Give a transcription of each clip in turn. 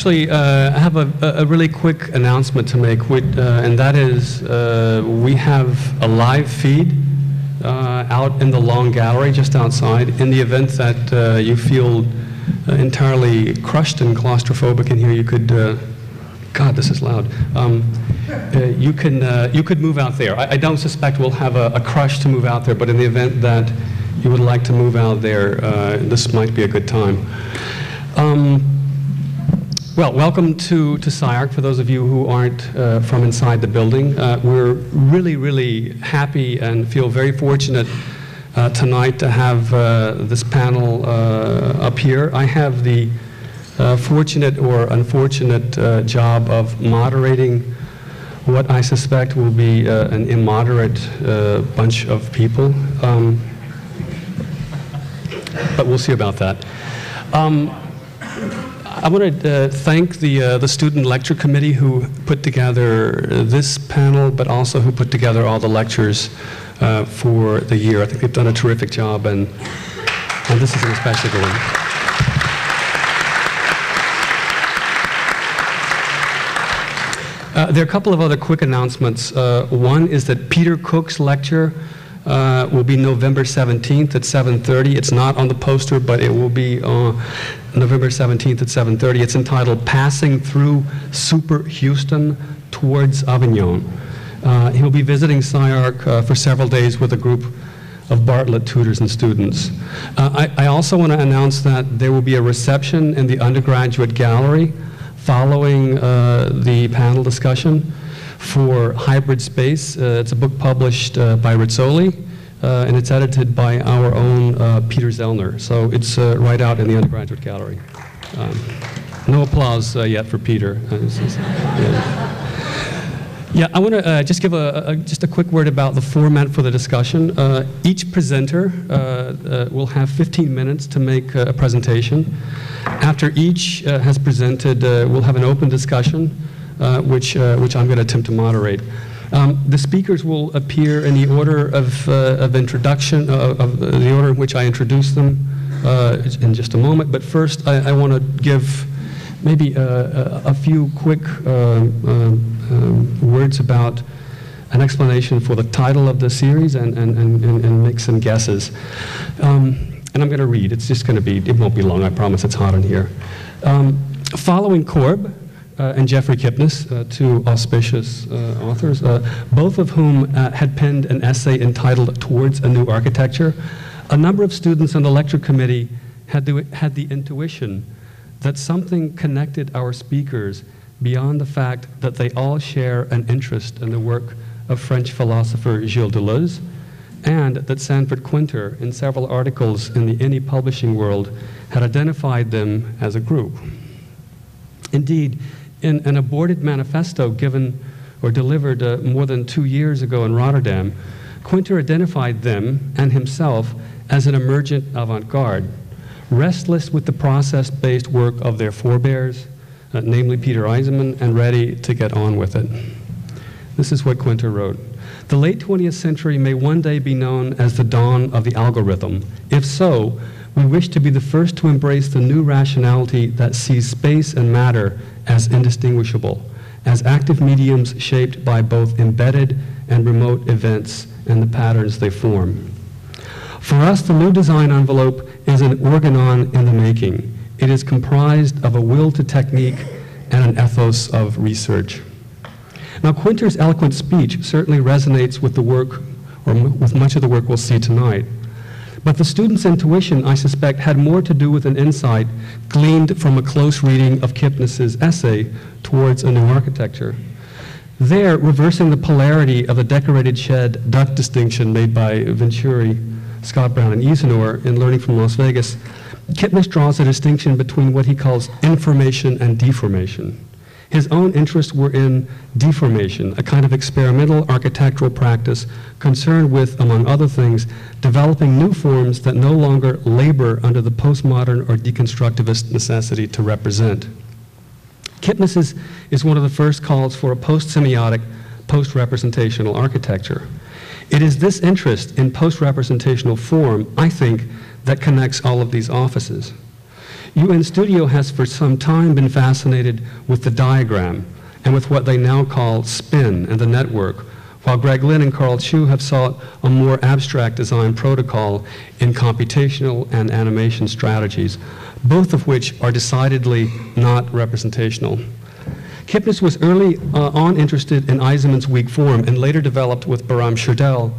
actually, uh, I have a, a really quick announcement to make, uh, and that is uh, we have a live feed uh, out in the long gallery just outside. In the event that uh, you feel uh, entirely crushed and claustrophobic in here, you could. God, this is loud. Um, you can you could move out there. I, I don't suspect we'll have a, a crush to move out there, but in the event that you would like to move out there, this might be a good time. Um, well, welcome to, to SCI-Arc for those of you who aren't uh, from inside the building. Uh, we're really, really happy and feel very fortunate uh, tonight to have uh, this panel uh, up here. I have the uh, fortunate or unfortunate job of moderating what I suspect will be an immoderate bunch of people. Um, but we'll see about that. Um, I want to uh, thank the, uh, the student lecture committee who put together this panel, but also who put together all the lectures uh, for the year. I think they've done a terrific job, and, and this is an especially good one. Uh, there are a couple of other quick announcements. Uh, one is that Peter Cook's lecture uh, will be November 17th at 7:30. It's not on the poster, but it will be uh, November 17th at 7:30. It's entitled "Passing Through Super Houston Towards Avignon." Uh, he'll be visiting SCI-Arc uh, for several days with a group of Bartlett tutors and students. Uh, I, I also want to announce that there will be a reception in the undergraduate gallery following uh, the panel discussion for Hybrid Space. Uh, it's a book published uh, by Rizzoli, uh, and it's edited by our own uh, Peter Zellner. So it's uh, right out in the undergraduate gallery. Um, no applause uh, yet for Peter. Yeah. Yeah, I want to just give a, a, just a quick word about the format for the discussion. Each presenter will have 15 minutes to make a presentation. After each has presented, we'll have an open discussion, which, uh, which I'm going to attempt to moderate. Um, the speakers will appear in the order of, uh, of introduction, uh, of the order in which I introduce them uh, in just a moment. But first, I, I want to give maybe uh, a, a few quick uh, um, um, words about an explanation for the title of the series and, and, and, and make some guesses. Um, and I'm going to read. It's just going to be, it won't be long, I promise. It's hot in here. Um, following Corb, uh, and Jeffrey Kipnis, uh, two auspicious uh, authors, uh, both of whom uh, had penned an essay entitled Towards a New Architecture. A number of students on the lecture committee had the, had the intuition that something connected our speakers beyond the fact that they all share an interest in the work of French philosopher Gilles Deleuze, and that Sanford Kwinter, in several articles in the Any Publishing World, had identified them as a group. Indeed, in an aborted manifesto given or delivered uh, more than two years ago in Rotterdam, Kwinter identified them and himself as an emergent avant garde, restless with the process based work of their forebears, uh, namely Peter Eisenman, and ready to get on with it. This is what Kwinter wrote. The late 20th century may one day be known as the dawn of the algorithm. If so, we wish to be the first to embrace the new rationality that sees space and matter as indistinguishable, as active mediums shaped by both embedded and remote events and the patterns they form. For us, the new design envelope is an organon in the making. It is comprised of a will to technique and an ethos of research. Now, Kwinter's eloquent speech certainly resonates with the work, or with much of the work we'll see tonight. But the student's intuition, I suspect, had more to do with an insight gleaned from a close reading of Kipnis's essay, Towards a New Architecture. There, reversing the polarity of the decorated shed duck distinction made by Venturi, Scott Brown, and Izenour in Learning from Las Vegas, Kipnis draws a distinction between what he calls information and deformation. His own interests were in deformation, a kind of experimental architectural practice concerned with, among other things, developing new forms that no longer labor under the postmodern or deconstructivist necessity to represent. Kipnis is, is one of the first calls for a post-semiotic, post-representational architecture. It is this interest in post-representational form, I think, that connects all of these offices. UN Studio has for some time been fascinated with the diagram and with what they now call spin and the network, while Greg Lynn and Karl Chu have sought a more abstract design protocol in computational and animation strategies, both of which are decidedly not representational. Kipnis was early uh, on interested in Eisenman's weak form and later developed with Bahram Shirdel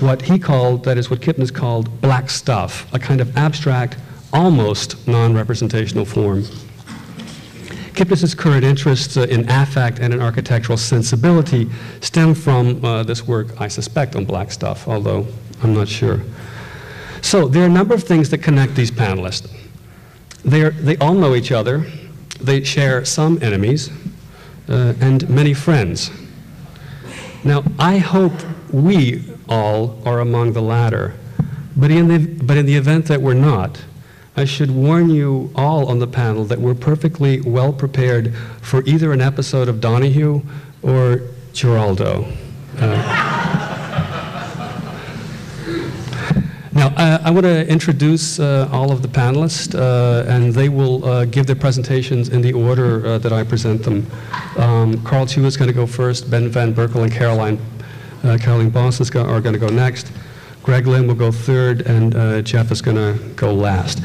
what he called, that is what Kipnis called, black stuff, a kind of abstract, almost non-representational form. Kipnis's current interests uh, in affect and in architectural sensibility stem from uh, this work, I suspect, on black stuff, although I'm not sure. So there are a number of things that connect these panelists. They, are, they all know each other. They share some enemies uh, and many friends. Now, I hope we all are among the latter. But in the, but in the event that we're not, I should warn you all on the panel that we're perfectly well prepared for either an episode of Donahue or Geraldo. Uh, now, uh, I want to introduce uh, all of the panelists, uh, and they will uh, give their presentations in the order uh, that I present them. Um, Karl Chu is going to go first, Ben Van Berkel and Caroline uh, Caroline Bos is are going to go next. Greg Lynn will go third, and uh, Jeff is going to go last.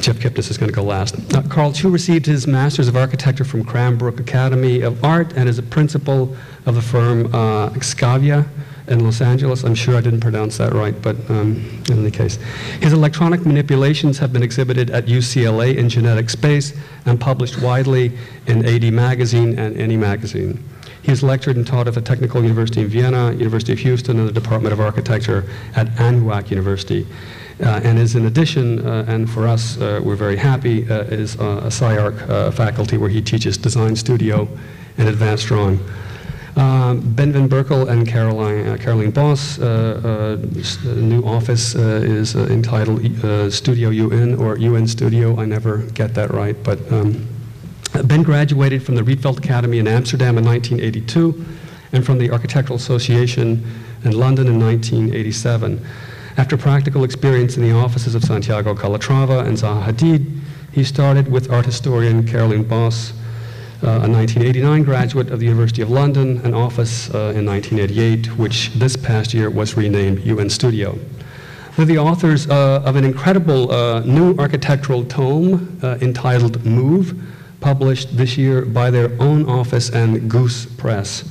Jeff Kipnis is going to go last. Uh, Karl Chu received his Master's of Architecture from Cranbrook Academy of Art and is a principal of the firm uh, Excavia in Los Angeles. I'm sure I didn't pronounce that right, but um, in any case. His electronic manipulations have been exhibited at UCLA in Genetic Space and published widely in AD Magazine and Any Magazine. He has lectured and taught at the Technical University in Vienna, University of Houston, and the Department of Architecture at Anuak University. Uh, and is in addition, uh, and for us, uh, we're very happy, uh, is uh, a SCI-Arc uh, faculty where he teaches design studio and advanced drawing. Um, ben Van Berkel and Caroline, Caroline Bos, new office is entitled Studio UN or UN Studio. I never get that right, but um, Ben graduated from the Rietveld Academy in Amsterdam in 1982 and from the Architectural Association in London in 1987. After practical experience in the offices of Santiago Calatrava and Zaha Hadid, he started with art historian Caroline Bos, uh, a 1989 graduate of the University of London, an office uh, in 1988, which this past year was renamed UN Studio. They're the authors uh, of an incredible uh, new architectural tome uh, entitled Move, published this year by their own office and Goose Press.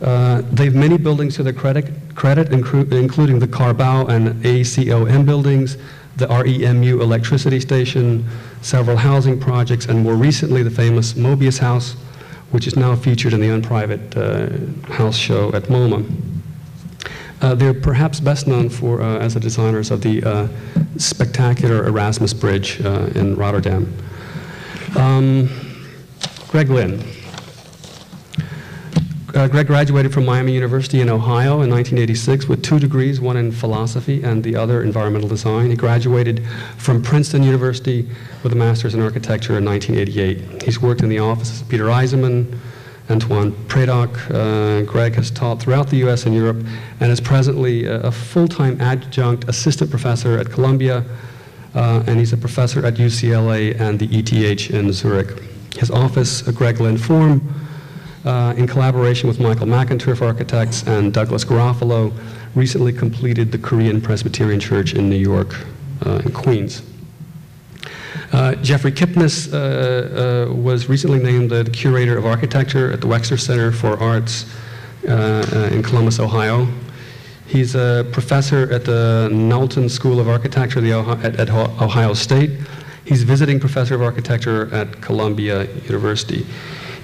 Uh, they have many buildings to their credit, credit inclu including the Karbouw and ACOM buildings, the REMU electricity station, several housing projects, and more recently the famous Mobius House, which is now featured in the Unprivate uh, House show at MoMA. Uh, they're perhaps best known for uh, as the designers of the uh, spectacular Erasmus Bridge uh, in Rotterdam. Um, Greg Lynn. Uh, Greg graduated from Miami University in Ohio in 1986 with two degrees, one in philosophy and the other environmental design. He graduated from Princeton University with a master's in architecture in 1988. He's worked in the offices of Peter Eisenman, Antoine Predock. Uh, Greg has taught throughout the U.S. and Europe and is presently a, a full-time adjunct assistant professor at Columbia, uh, and he's a professor at UCLA and the ETH in Zurich. His office, Greg Lynn Form, uh, in collaboration with Michael McInturff Architects and Douglas Garofalo, recently completed the Korean Presbyterian Church in New York uh, in Queens. Uh, Jeffrey Kipnis uh, uh, was recently named the curator of architecture at the Wexner Center for Arts uh, in Columbus, Ohio. He's a professor at the Knowlton School of Architecture at, Ohio State He's visiting professor of architecture at Columbia University.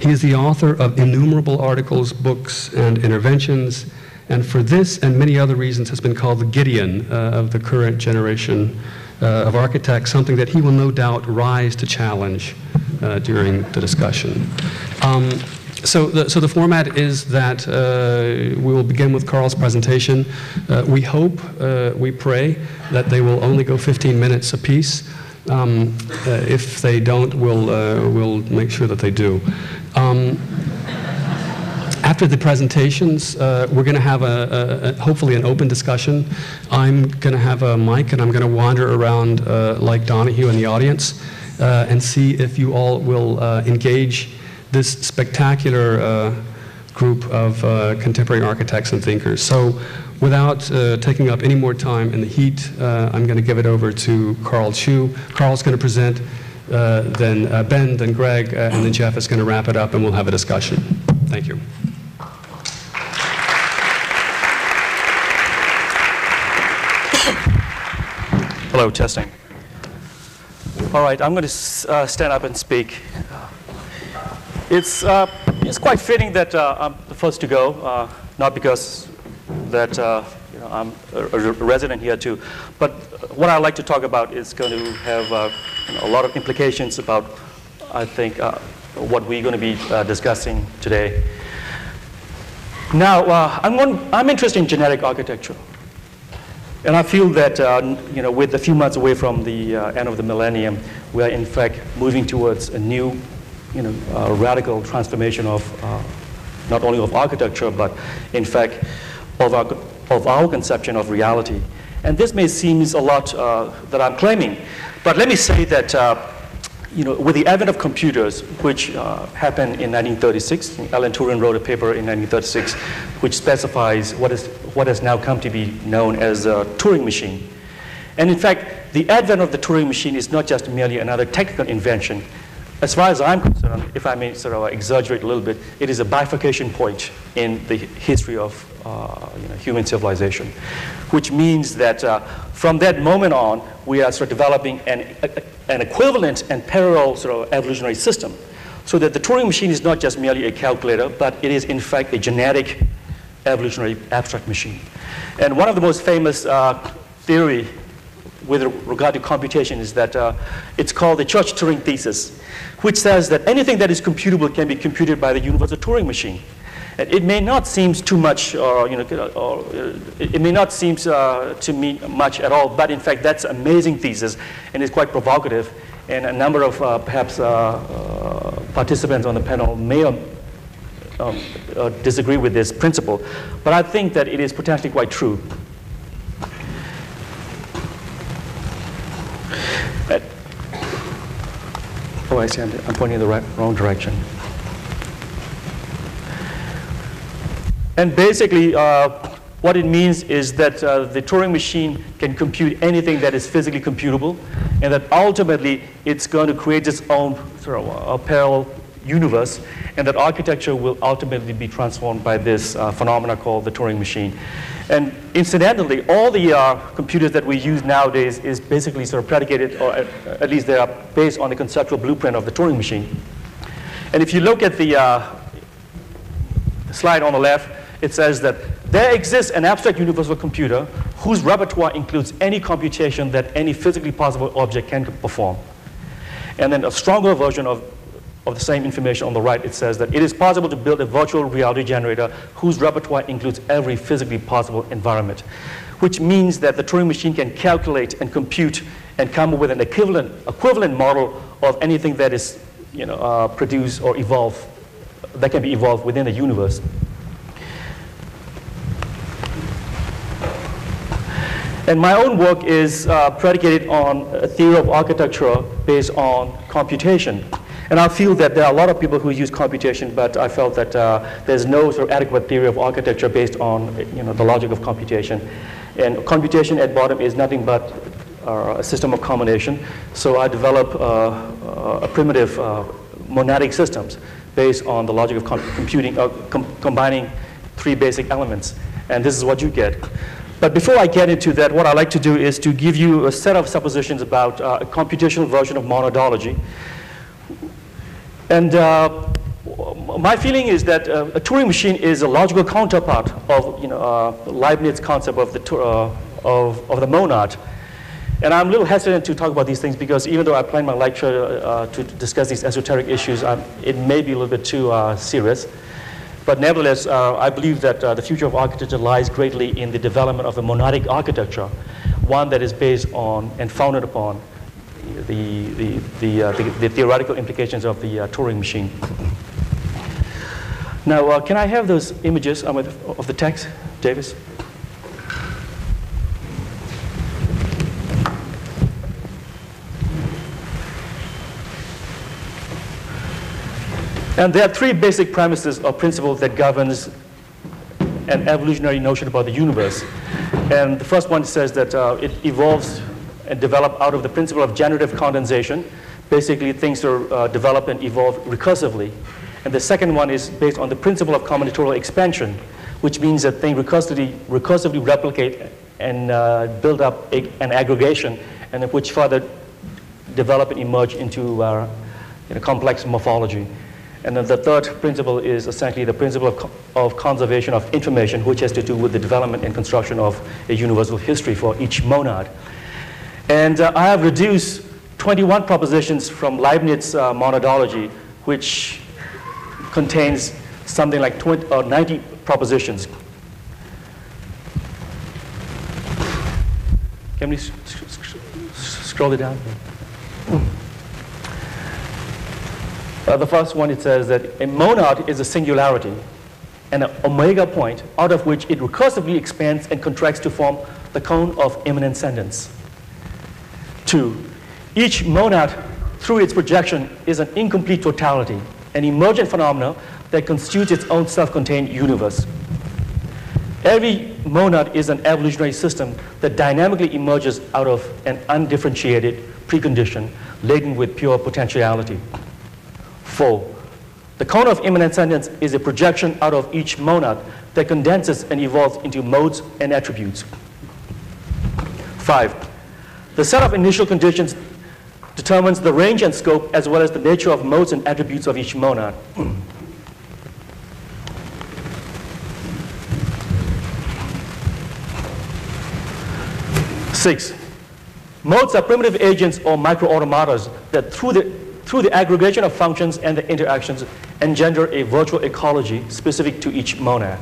He is the author of innumerable articles, books, and interventions, and for this and many other reasons has been called the Giedion uh, of the current generation uh, of architects, something that he will no doubt rise to challenge uh, during the discussion. Um, so the, so the format is that uh, we will begin with Karl's presentation. Uh, we hope, uh, we pray, that they will only go 15 minutes apiece. Um, uh, if they don't, we'll, uh, we'll make sure that they do. Um, after the presentations, uh, we're going to have a, a, a, hopefully an open discussion. I'm going to have a mic and I'm going to wander around uh, like Donahue in the audience uh, and see if you all will uh, engage this spectacular uh, group of uh, contemporary architects and thinkers. So without taking up any more time in the heat, I'm going to give it over to Karl Chu. Karl's going to present uh, then uh, Ben, then Greg, uh, and then Jeff is going to wrap it up and we'll have a discussion. Thank you. Hello, testing. All right, I'm going to uh, stand up and speak. It's, uh, it's quite fitting that uh, I'm the first to go, not because that you know, I'm a, a, resident here too, but what I'd like to talk about is going to have you know, a lot of implications about, I think, uh, what we're going to be uh, discussing today. Now, uh, I'm, I'm interested in genetic architecture. And I feel that, uh, you know, with a few months away from the uh, end of the millennium, we are in fact moving towards a new, you know, uh, radical transformation of not only of architecture, but in fact of our, of our conception of reality. And this may seem a lot that I'm claiming, but let me say that uh, you know, with the advent of computers, which uh, happened in 1936, Alan Turing wrote a paper in 1936 which specifies what, is, what has now come to be known as a Turing machine. And in fact, the advent of the Turing machine is not just merely another technical invention. As far as I'm concerned, if I may sort of exaggerate a little bit, it is a bifurcation point in the history of uh, you know, human civilization, which means that uh, from that moment on, we are sort of developing an, a, an equivalent and parallel sort of evolutionary system. So that the Turing machine is not just merely a calculator, but it is in fact a genetic evolutionary abstract machine. And one of the most famous uh, theory with regard to computation is that uh, it's called the Church-Turing thesis, which says that anything that is computable can be computed by the universal Turing machine. It may not seem too much, or, you know, or, it may not seem uh, to me much at all, but in fact, that's an amazing thesis, and it's quite provocative. And a number of uh, perhaps uh, uh participants on the panel may um, uh, disagree with this principle, but I think that it is potentially quite true. Oh, I see, I'm, I'm pointing in the right, wrong direction. And basically, uh, what it means is that uh, the Turing machine can compute anything that is physically computable, and that ultimately it's going to create its own sort of parallel universe, and that architecture will ultimately be transformed by this uh, phenomena called the Turing machine. And incidentally, all the uh, computers that we use nowadays is basically sort of predicated, or at, at, least they are based on the conceptual blueprint of the Turing machine. And if you look at the uh, slide on the left, it says that there exists an abstract universal computer whose repertoire includes any computation that any physically possible object can perform. And then a stronger version of, of the same information on the right, it says that it is possible to build a virtual reality generator whose repertoire includes every physically possible environment, which means that the Turing machine can calculate and compute and come up with an equivalent, equivalent model of anything that is you know, uh, produced or evolved, that can be evolved within the universe. And my own work is uh, predicated on a theory of architecture based on computation. And I feel that there are a lot of people who use computation, but I felt that uh, there's no sort of adequate theory of architecture based on you know, the logic of computation. And computation at bottom is nothing but uh, a system of combination. So I develop uh, uh, a primitive uh, monadic systems based on the logic of com computing, com combining three basic elements. And this is what you get. But before I get into that, what I'd like to do is to give you a set of suppositions about uh, a computational version of monadology. And uh, my feeling is that uh, a Turing machine is a logical counterpart of you know, uh, Leibniz concept of the, uh, of, of the monad. And I'm a little hesitant to talk about these things because even though I planned my lecture uh, to discuss these esoteric issues, I'm, it may be a little bit too serious. But nevertheless, uh, I believe that uh, the future of architecture lies greatly in the development of a monadic architecture, one that is based on and founded upon the, the, the, uh, the, the theoretical implications of the uh, Turing machine. Now, uh, can I have those images um, of the text, Davis? And there are three basic premises or principles that governs an evolutionary notion about the universe. And the first one says that uh, it evolves develop out of the principle of generative condensation. Basically, things are uh, develop and evolve recursively. And the second one is based on the principle of combinatorial expansion, which means that things recursively, recursively replicate and uh, build up a, an aggregation, and which further develop and emerge into uh, complex morphology. And then the third principle is essentially the principle of, co of conservation of information, which has to do with the development and construction of a universal history for each monad. And uh, I have reduced 21 propositions from Leibniz uh, monadology, which contains something like 20, or 90 propositions. Can we scroll it down? Uh, the first one, it says that a monad is a singularity and an omega point out of which it recursively expands and contracts to form the cone of immanent sentence. Two, each monad through its projection is an incomplete totality, an emergent phenomenon that constitutes its own self-contained universe. Every monad is an evolutionary system that dynamically emerges out of an undifferentiated precondition laden with pure potentiality. Four, the cone of immanent sentence is a projection out of each monad that condenses and evolves into modes and attributes. Five, the set of initial conditions determines the range and scope as well as the nature of modes and attributes of each monad. Six, modes are primitive agents or microautomatas that through the through the aggregation of functions and the interactions engender a virtual ecology specific to each monad.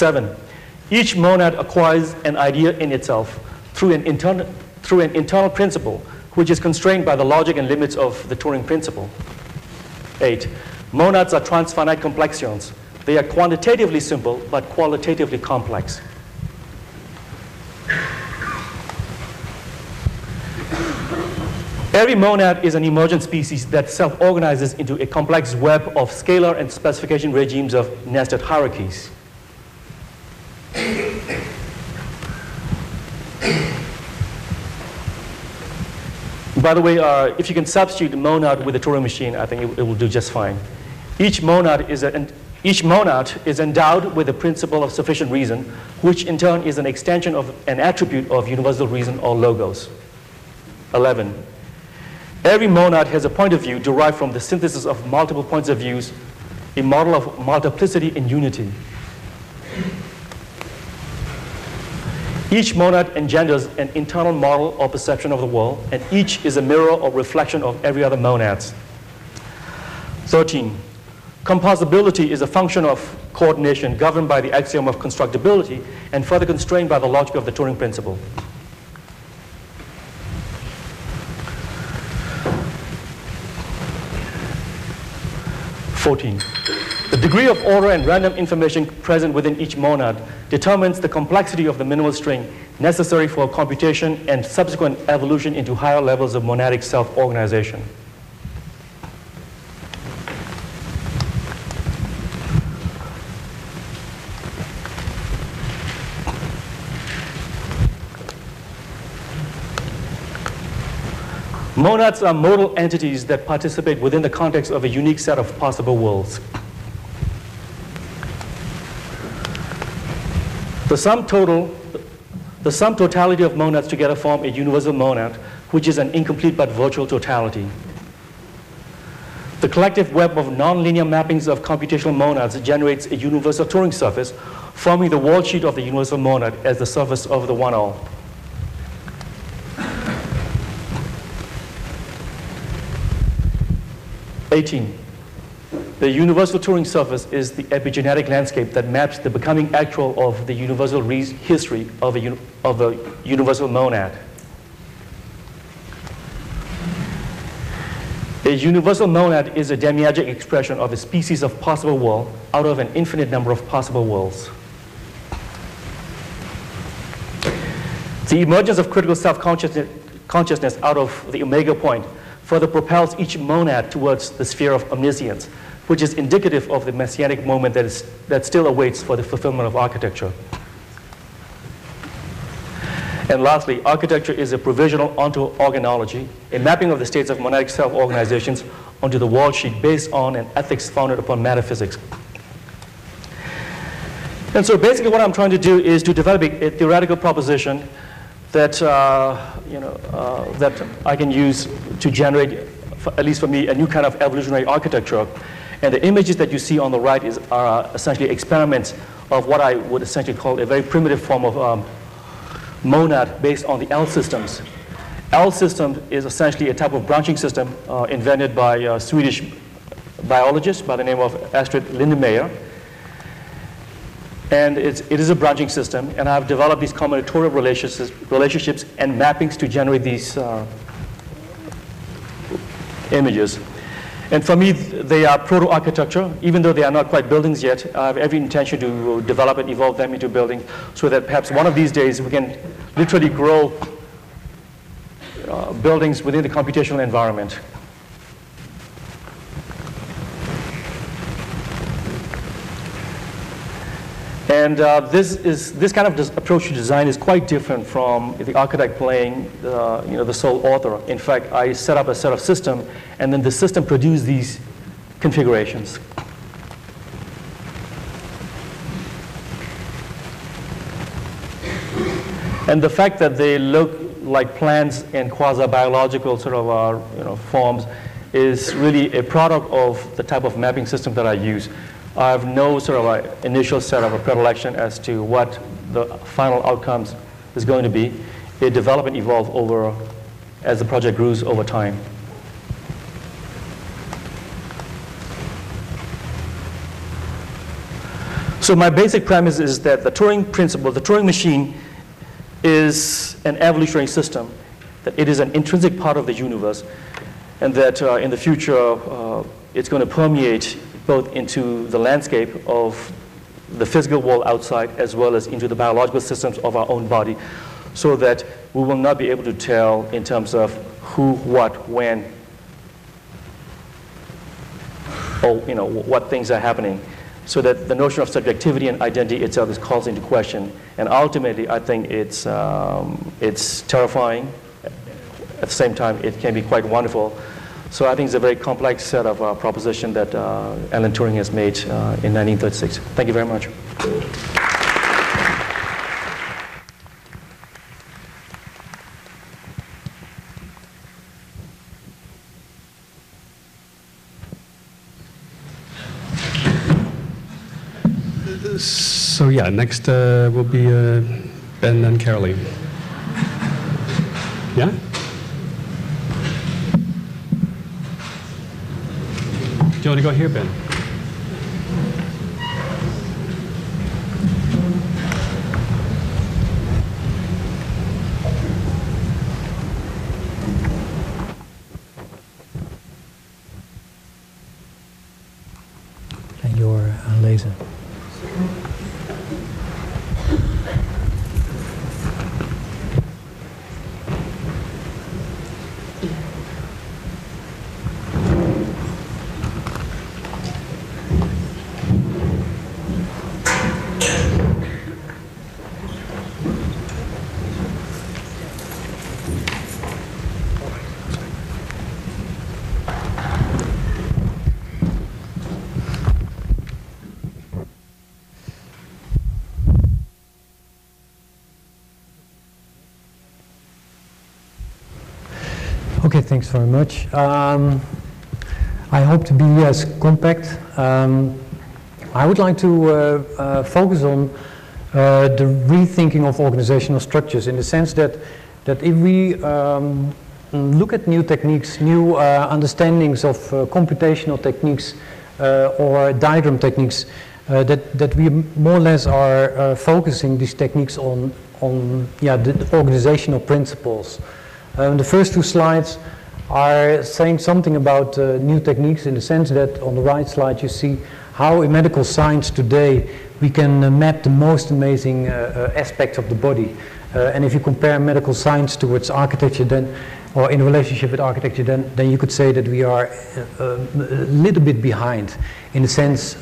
Seven, each monad acquires an idea in itself through an, internal, through an internal principle which is constrained by the logic and limits of the Turing principle. Eight, monads are transfinite complexions they are quantitatively simple, but qualitatively complex. Every monad is an emergent species that self-organizes into a complex web of scalar and specification regimes of nested hierarchies. By the way, uh, if you can substitute monad with a Turing machine, I think it, it will do just fine. Each monad is a, each monad is endowed with the principle of sufficient reason, which in turn is an extension of an attribute of universal reason or logos. 11. Every monad has a point of view derived from the synthesis of multiple points of views, a model of multiplicity in unity. Each monad engenders an internal model or perception of the world, and each is a mirror or reflection of every other monads. 13. Composability is a function of coordination governed by the axiom of constructibility and further constrained by the logic of the Turing principle. Fourteen. The degree of order and random information present within each monad determines the complexity of the minimal string necessary for computation and subsequent evolution into higher levels of monadic self-organization. Monads are modal entities that participate within the context of a unique set of possible worlds. The sum total, the sum totality of monads together form a universal monad, which is an incomplete but virtual totality. The collective web of nonlinear mappings of computational monads generates a universal Turing surface, forming the world sheet of the universal monad as the surface of the one-all. 18. The universal Turing surface is the epigenetic landscape that maps the becoming actual of the universal history of a, of a universal monad. A universal monad is a demiurgic expression of a species of possible world out of an infinite number of possible worlds. The emergence of critical self-consciousness out of the omega point further propels each monad towards the sphere of omniscience, which is indicative of the messianic moment that, is, that still awaits for the fulfillment of architecture. And lastly, architecture is a provisional onto organology, a mapping of the states of monadic self-organizations onto the world sheet based on an ethics founded upon metaphysics. And so basically what I'm trying to do is to develop a, a theoretical proposition that, uh, you know, uh, that I can use to generate, for, at least for me, a new kind of evolutionary architecture. And the images that you see on the right is, are essentially experiments of what I would essentially call a very primitive form of um, monad based on the L systems. L system is essentially a type of branching system uh, invented by a Swedish biologist by the name of Aristid Lindenmayer. And it's, it is a branching system, and I've developed these combinatorial relationships, relationships and mappings to generate these uh, images. And for me, they are proto-architecture, even though they are not quite buildings yet. I have every intention to develop and evolve them into buildings so that perhaps one of these days we can literally grow uh, buildings within the computational environment. And uh, this, is, this kind of approach to design is quite different from the architect playing uh, you know, the sole author. In fact, I set up a set of system, and then the system produced these configurations. And the fact that they look like plants in quasi-biological sort of uh, you know, forms is really a product of the type of mapping system that I use. I have no sort of a initial set of a predilection as to what the final outcomes is going to be. It develop and evolve over as the project grows over time. So my basic premise is that the Turing principle, the Turing machine, is an evolutionary system, that it is an intrinsic part of the universe, and that uh, in the future uh, it's going to permeate both into the landscape of the physical world outside as well as into the biological systems of our own body so that we will not be able to tell in terms of who, what, when, or you know, what things are happening so that the notion of subjectivity and identity itself is called into question. And ultimately, I think it's, um, it's terrifying. At the same time, it can be quite wonderful so I think it's a very complex set of uh, proposition that uh, Alan Turing has made uh, in 1936. Thank you very much. So yeah, next uh, will be uh, Ben and Caroline. Yeah? Do you want to go here, Ben? And your uh, laser. Okay, thanks very much. Um, I hope to be as compact. Um, I would like to uh, uh, focus on uh, the rethinking of organizational structures in the sense that, that if we um, look at new techniques, new uh, understandings of uh, computational techniques uh, or diagram techniques, that, that we more or less are focusing these techniques on, on yeah, the organizational principles. Um, the first two slides are saying something about uh, new techniques in the sense that on the right slide you see how in medical science today we can uh, map the most amazing uh, uh, aspects of the body. Uh, and if you compare medical science towards architecture then, or in relationship with architecture, then, then you could say that we are uh, a little bit behind in the sense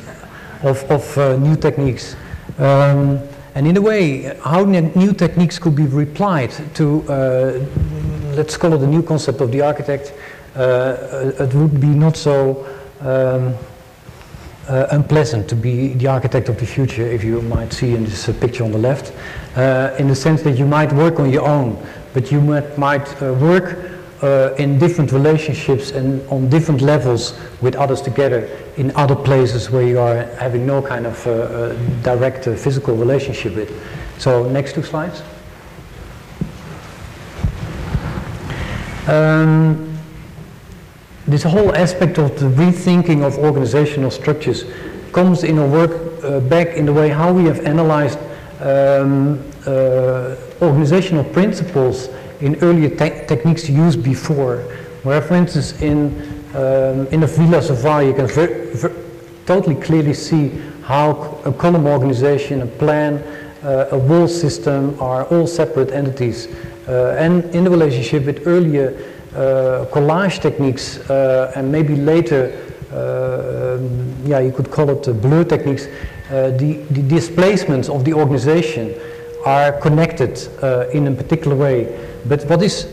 of, of new techniques. Um, and in a way, how new techniques could be replied to, let's call it new concept of the architect, uh, it would be not so um, uh, unpleasant to be the architect of the future, if you might see in this uh, picture on the left, uh, in the sense that you might work on your own, but you might, might uh, work uh, in different relationships and on different levels with others together in other places where you are having no kind of uh, direct physical relationship with. So next two slides. Um, this whole aspect of the rethinking of organizational structures comes in our work uh, back in the way how we have analyzed um, uh, organizational principles in earlier te techniques used before. Where, for instance, in, um, in the Villa Savoye, you can totally clearly see how a column organization, a plan, uh, a wall system are all separate entities. Uh, and in the relationship with earlier uh, collage techniques uh, and maybe later, um, yeah, you could call it blur techniques, the, the displacements of the organization are connected in a particular way. But what is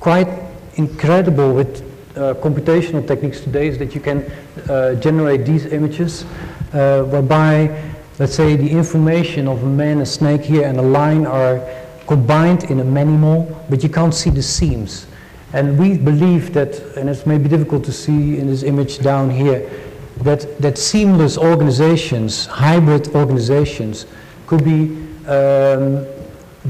quite incredible with uh, computational techniques today is that you can uh, generate these images uh, whereby, let's say, the information of a man, a snake here, and a line are combined in a manimal, but you can't see the seams. And we believe that, and it's maybe difficult to see in this image down here, that, that seamless organizations, hybrid organizations, could be, um,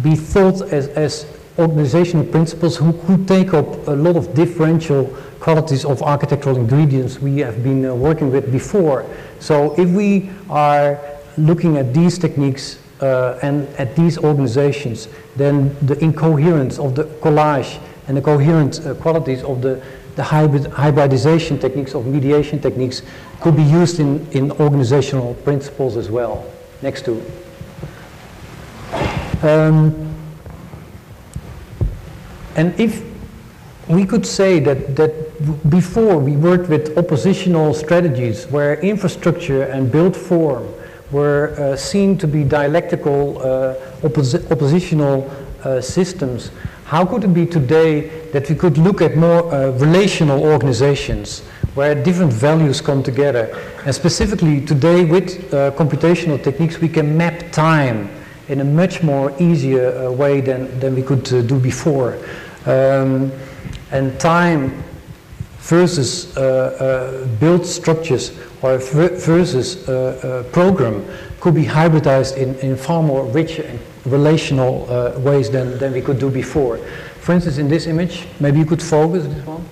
be thought as, as organizational principles who could take up a lot of differential qualities of architectural ingredients we have been uh, working with before. So if we are looking at these techniques uh, and at these organizations, then the incoherence of the collage and the coherent uh, qualities of the, the hybrid, hybridization techniques, of mediation techniques, could be used in, in organizational principles as well. Next to. Um, and if we could say that, that before we worked with oppositional strategies where infrastructure and built form were uh, seen to be dialectical uh, opposi oppositional uh, systems, how could it be today that we could look at more relational organizations where different values come together? And specifically today with computational techniques we can map time in a much more easier way than, than we could do before. Um, and time versus uh, uh, built structures or versus program could be hybridized in, in far more richer and relational uh, ways than, than we could do before. For instance, in this image, maybe you could focus this one.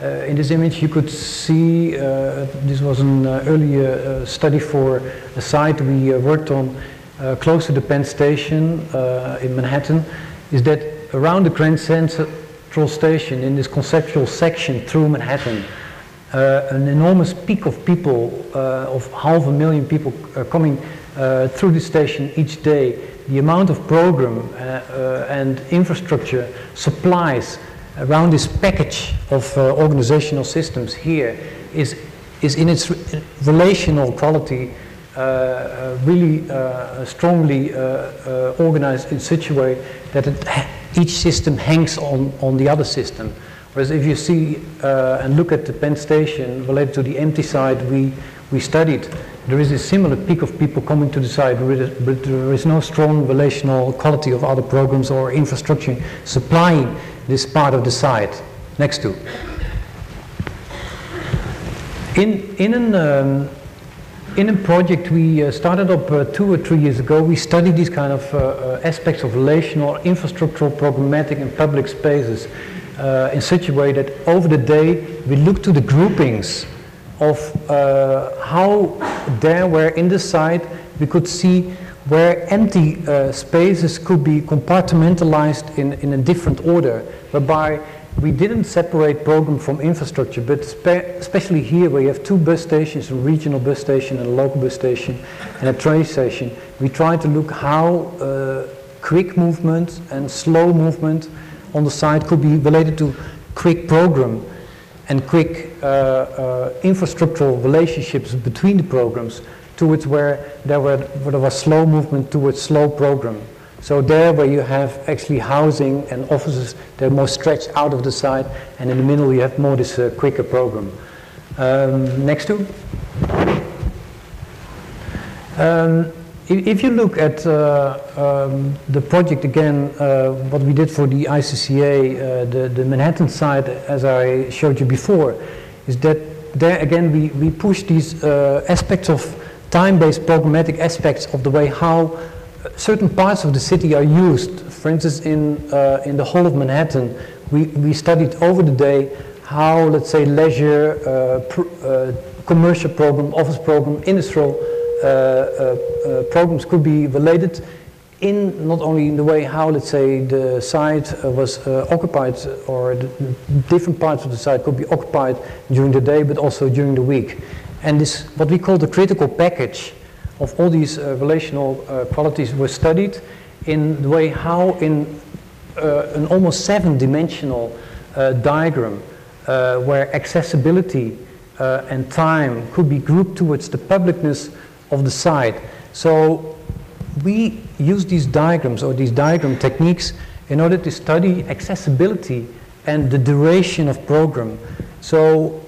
Uh, in this image, you could see, uh, this was an uh, earlier uh, study for a site we uh, worked on close to the Penn Station in Manhattan, is that around the Grand Central Station, in this conceptual section through Manhattan, an enormous peak of people, of half a million people coming through the station each day. The amount of program uh, uh, and infrastructure supplies around this package of uh, organizational systems here is, is in its re relational quality uh, really uh, strongly uh, organized in such a way that it, each system hangs on, on the other system. Whereas if you see and look at the Penn Station related to the empty side we, we studied, there is a similar peak of people coming to the site, but there is no strong relational quality of other programs or infrastructure supplying this part of the site next to. In, in, an, um, in a project we uh, started up uh, two or three years ago, we studied these kind of uh, aspects of relational, infrastructural, programmatic and public spaces in such a way that over the day we look to the groupings of how there were in the site we could see where empty uh, spaces could be compartmentalized in, in a different order, whereby we didn't separate program from infrastructure, but spe especially here where you have two bus stations, a regional bus station and a local bus station and a train station, we tried to look how uh, quick movement and slow movement on the site could be related to quick program and quick uh, uh, infrastructural relationships between the programs towards where there, were, where there was slow movement towards slow program. So there where you have actually housing and offices, they're more stretched out of the site, and in the middle you have more this uh, quicker program. Um, next to. Um, if you look at uh, um, the project again, uh, what we did for the ICCA, uh, the, the Manhattan side, as I showed you before, is that there again we, we push these uh, aspects of time-based programmatic aspects of the way how certain parts of the city are used. For instance, in, uh, in the whole of Manhattan, we, we studied over the day how, let's say, leisure, uh, pr uh, commercial program, office program, industrial uh, uh, uh, programs could be related in not only in the way how, let's say, the site was occupied or the different parts of the site could be occupied during the day, but also during the week. And this, what we call the critical package of all these uh, relational uh, qualities were studied in the way how in uh, an almost seven-dimensional diagram where accessibility and time could be grouped towards the publicness of the site. So we use these diagrams or these diagram techniques in order to study accessibility and the duration of program. So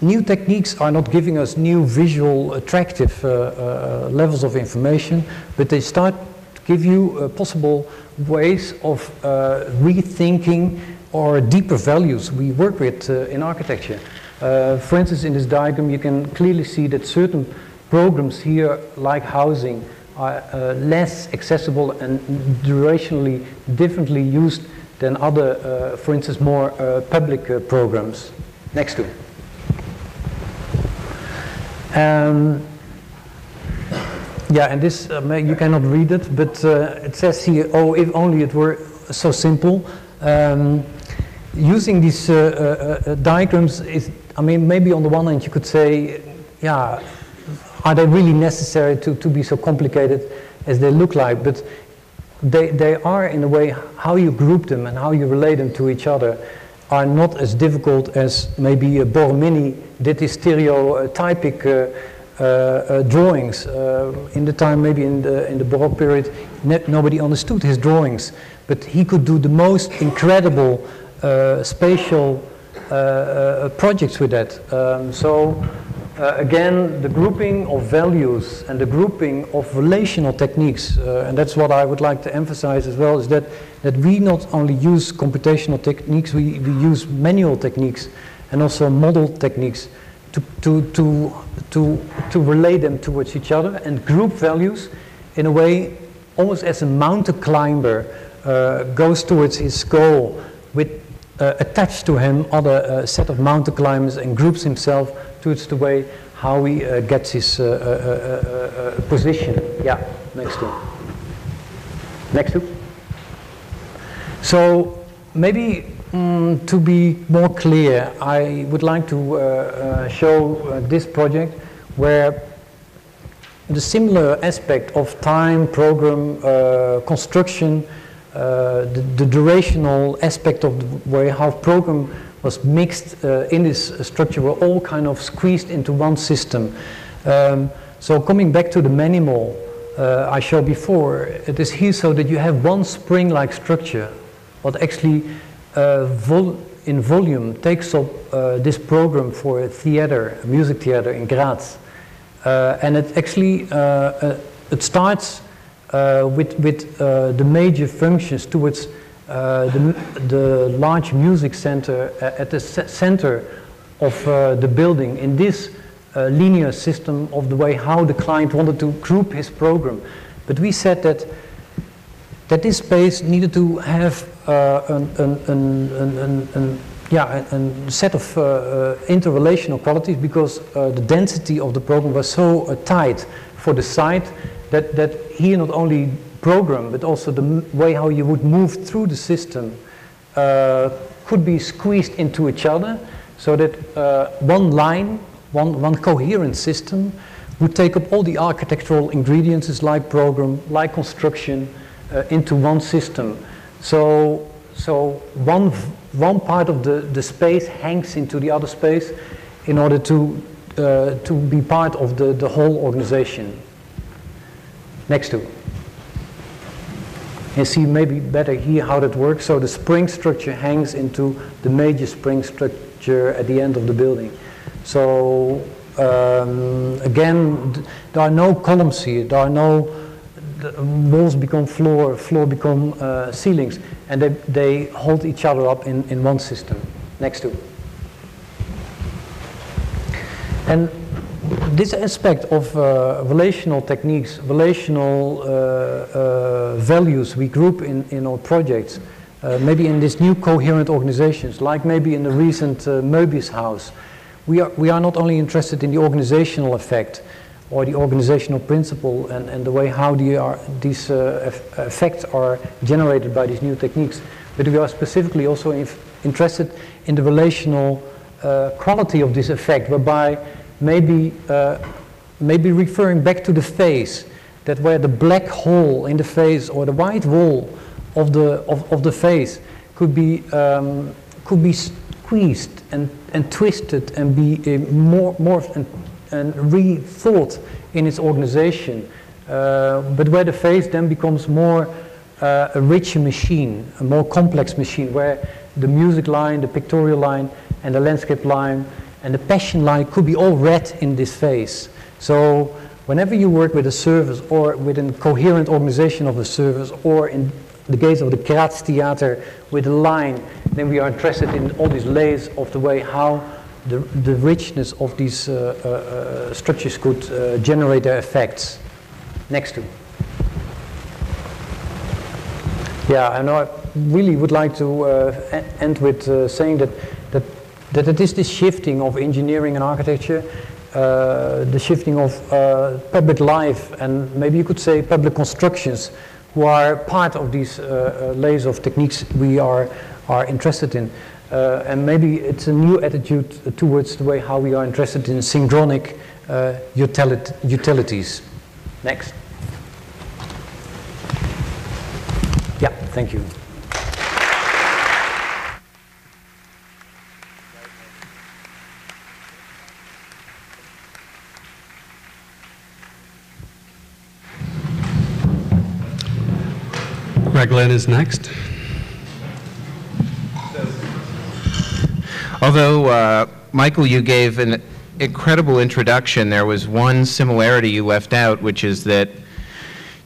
new techniques are not giving us new visual attractive uh, uh, levels of information, but they start to give you uh, possible ways of uh, rethinking or deeper values we work with uh, in architecture. Uh, for instance, in this diagram you can clearly see that certain programs here, like housing, are less accessible and durationally differently used than other, for instance, more public programs. Next to. Um, yeah, and this, uh, you cannot read it, but uh, it says here, oh, if only it were so simple. Um, using these uh, uh, uh, diagrams is, I mean, maybe on the one hand you could say, yeah, are they really necessary to, to be so complicated as they look like? But they, they are, in a way, how you group them and how you relate them to each other are not as difficult as maybe a Borromini did his stereotypic uh, uh, drawings. Uh, in the time, maybe in the, in the Baroque period, nobody understood his drawings. But he could do the most incredible spatial projects with that. Um, so uh, again, the grouping of values and the grouping of relational techniques, uh, and that's what I would like to emphasize as well, is that, that we not only use computational techniques, we, we use manual techniques and also model techniques to, to, to, to, to relate them towards each other and group values in a way almost as a mountain climber uh, goes towards his goal with uh, attached to him other uh, set of mountain climbers and groups himself towards the way how he uh, gets his uh, uh, position. Yeah, next to. Next to. So maybe um, to be more clear, I would like to show this project where the similar aspect of time, program, uh, construction, uh, the, the, durational aspect of the way how program was mixed uh, in this structure were all kind of squeezed into one system. Um, so coming back to the manimal uh, I showed before, it is here so that you have one spring-like structure, what actually uh, vol in volume takes up uh, this program for a theater, a music theater in Graz. Uh, and it actually, uh, it starts with, with the major functions towards uh, the, the, large music center uh, at the center of uh, the building in this uh, linear system of the way how the client wanted to group his program. But we said that that this space needed to have uh, an, an, an, yeah, a, set of interrelational qualities because the density of the program was so tight for the site that, that he not only program but also the way how you would move through the system uh, could be squeezed into each other so that uh, one line, one, one coherent system would take up all the architectural ingredients like program, like construction uh, into one system. So, so one, one part of the, the space hangs into the other space in order to, uh, to be part of the, the whole organization. Next to. And see maybe better here how that works. So the spring structure hangs into the major spring structure at the end of the building. So um, again, th- there are no columns here. There are no the walls become floor, floor become uh, ceilings, and they, they hold each other up in, in one system. Next to. And this aspect of uh, relational techniques, relational uh, uh, values we group in, in our projects, uh, maybe in these new coherent organizations, like maybe in the recent uh, Möbius house, we are, we are not only interested in the organizational effect or the organizational principle and, and the way how the these effects are generated by these new techniques, but we are specifically also interested in the relational uh, quality of this effect, whereby maybe, uh, maybe referring back to the face, that where the black hole in the face or the white wall of the, of, of the face could be, um, could be squeezed and, and twisted and be uh, more, and, and rethought in its organization. Uh, but where the face then becomes more uh, a richer machine, a more complex machine, where the music line, the pictorial line, and the landscape line, and the passion line could be all read in this phase. So whenever you work with a service or with a coherent organization of a service or in the case of the Theater with a line, then we are interested in all these layers of the way how the, the richness of these uh, uh, uh, structures could uh, generate their effects. Next to. Yeah, and I really would like to uh, end with uh, saying that, that, it is this shifting of engineering and architecture, uh, the shifting of uh, public life, and maybe you could say public constructions, who are part of these uh, uh, layers of techniques we are, are interested in. Uh, and maybe it's a new attitude towards the way how we are interested in synchronic uh, utilit- utilities. Next. Yeah, thank you. Greg Lynn is next. Although, uh, Michael, you gave an incredible introduction, there was one similarity you left out, which is that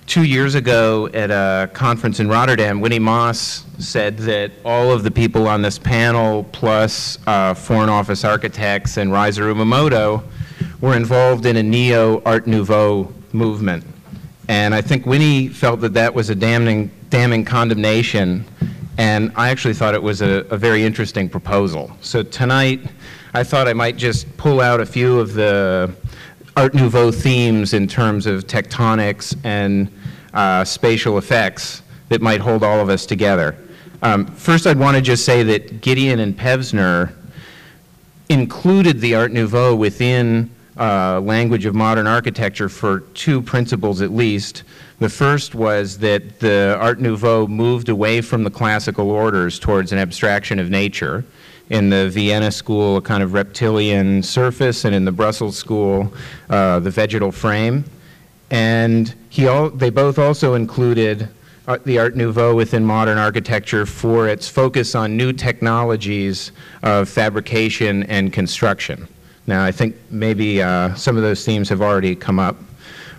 two years ago at a conference in Rotterdam, Winy Maas said that all of the people on this panel, plus uh, Foreign Office architects and Reiser Umemoto, were involved in a neo Art Nouveau movement. And I think Winnie felt that that was a damning, damning condemnation, and I actually thought it was a, a very interesting proposal. So tonight, I thought I might just pull out a few of the Art Nouveau themes in terms of tectonics and uh, spatial effects that might hold all of us together. Um, first, I'd want to just say that Giedion and Pevsner included the Art Nouveau within uh, language of modern architecture for two principles at least. The first was that the Art Nouveau moved away from the classical orders towards an abstraction of nature. In the Vienna school, a kind of reptilian surface, and in the Brussels school, uh, the vegetal frame. And he all, they both also included uh, the Art Nouveau within modern architecture for its focus on new technologies of fabrication and construction. Now, I think maybe uh, some of those themes have already come up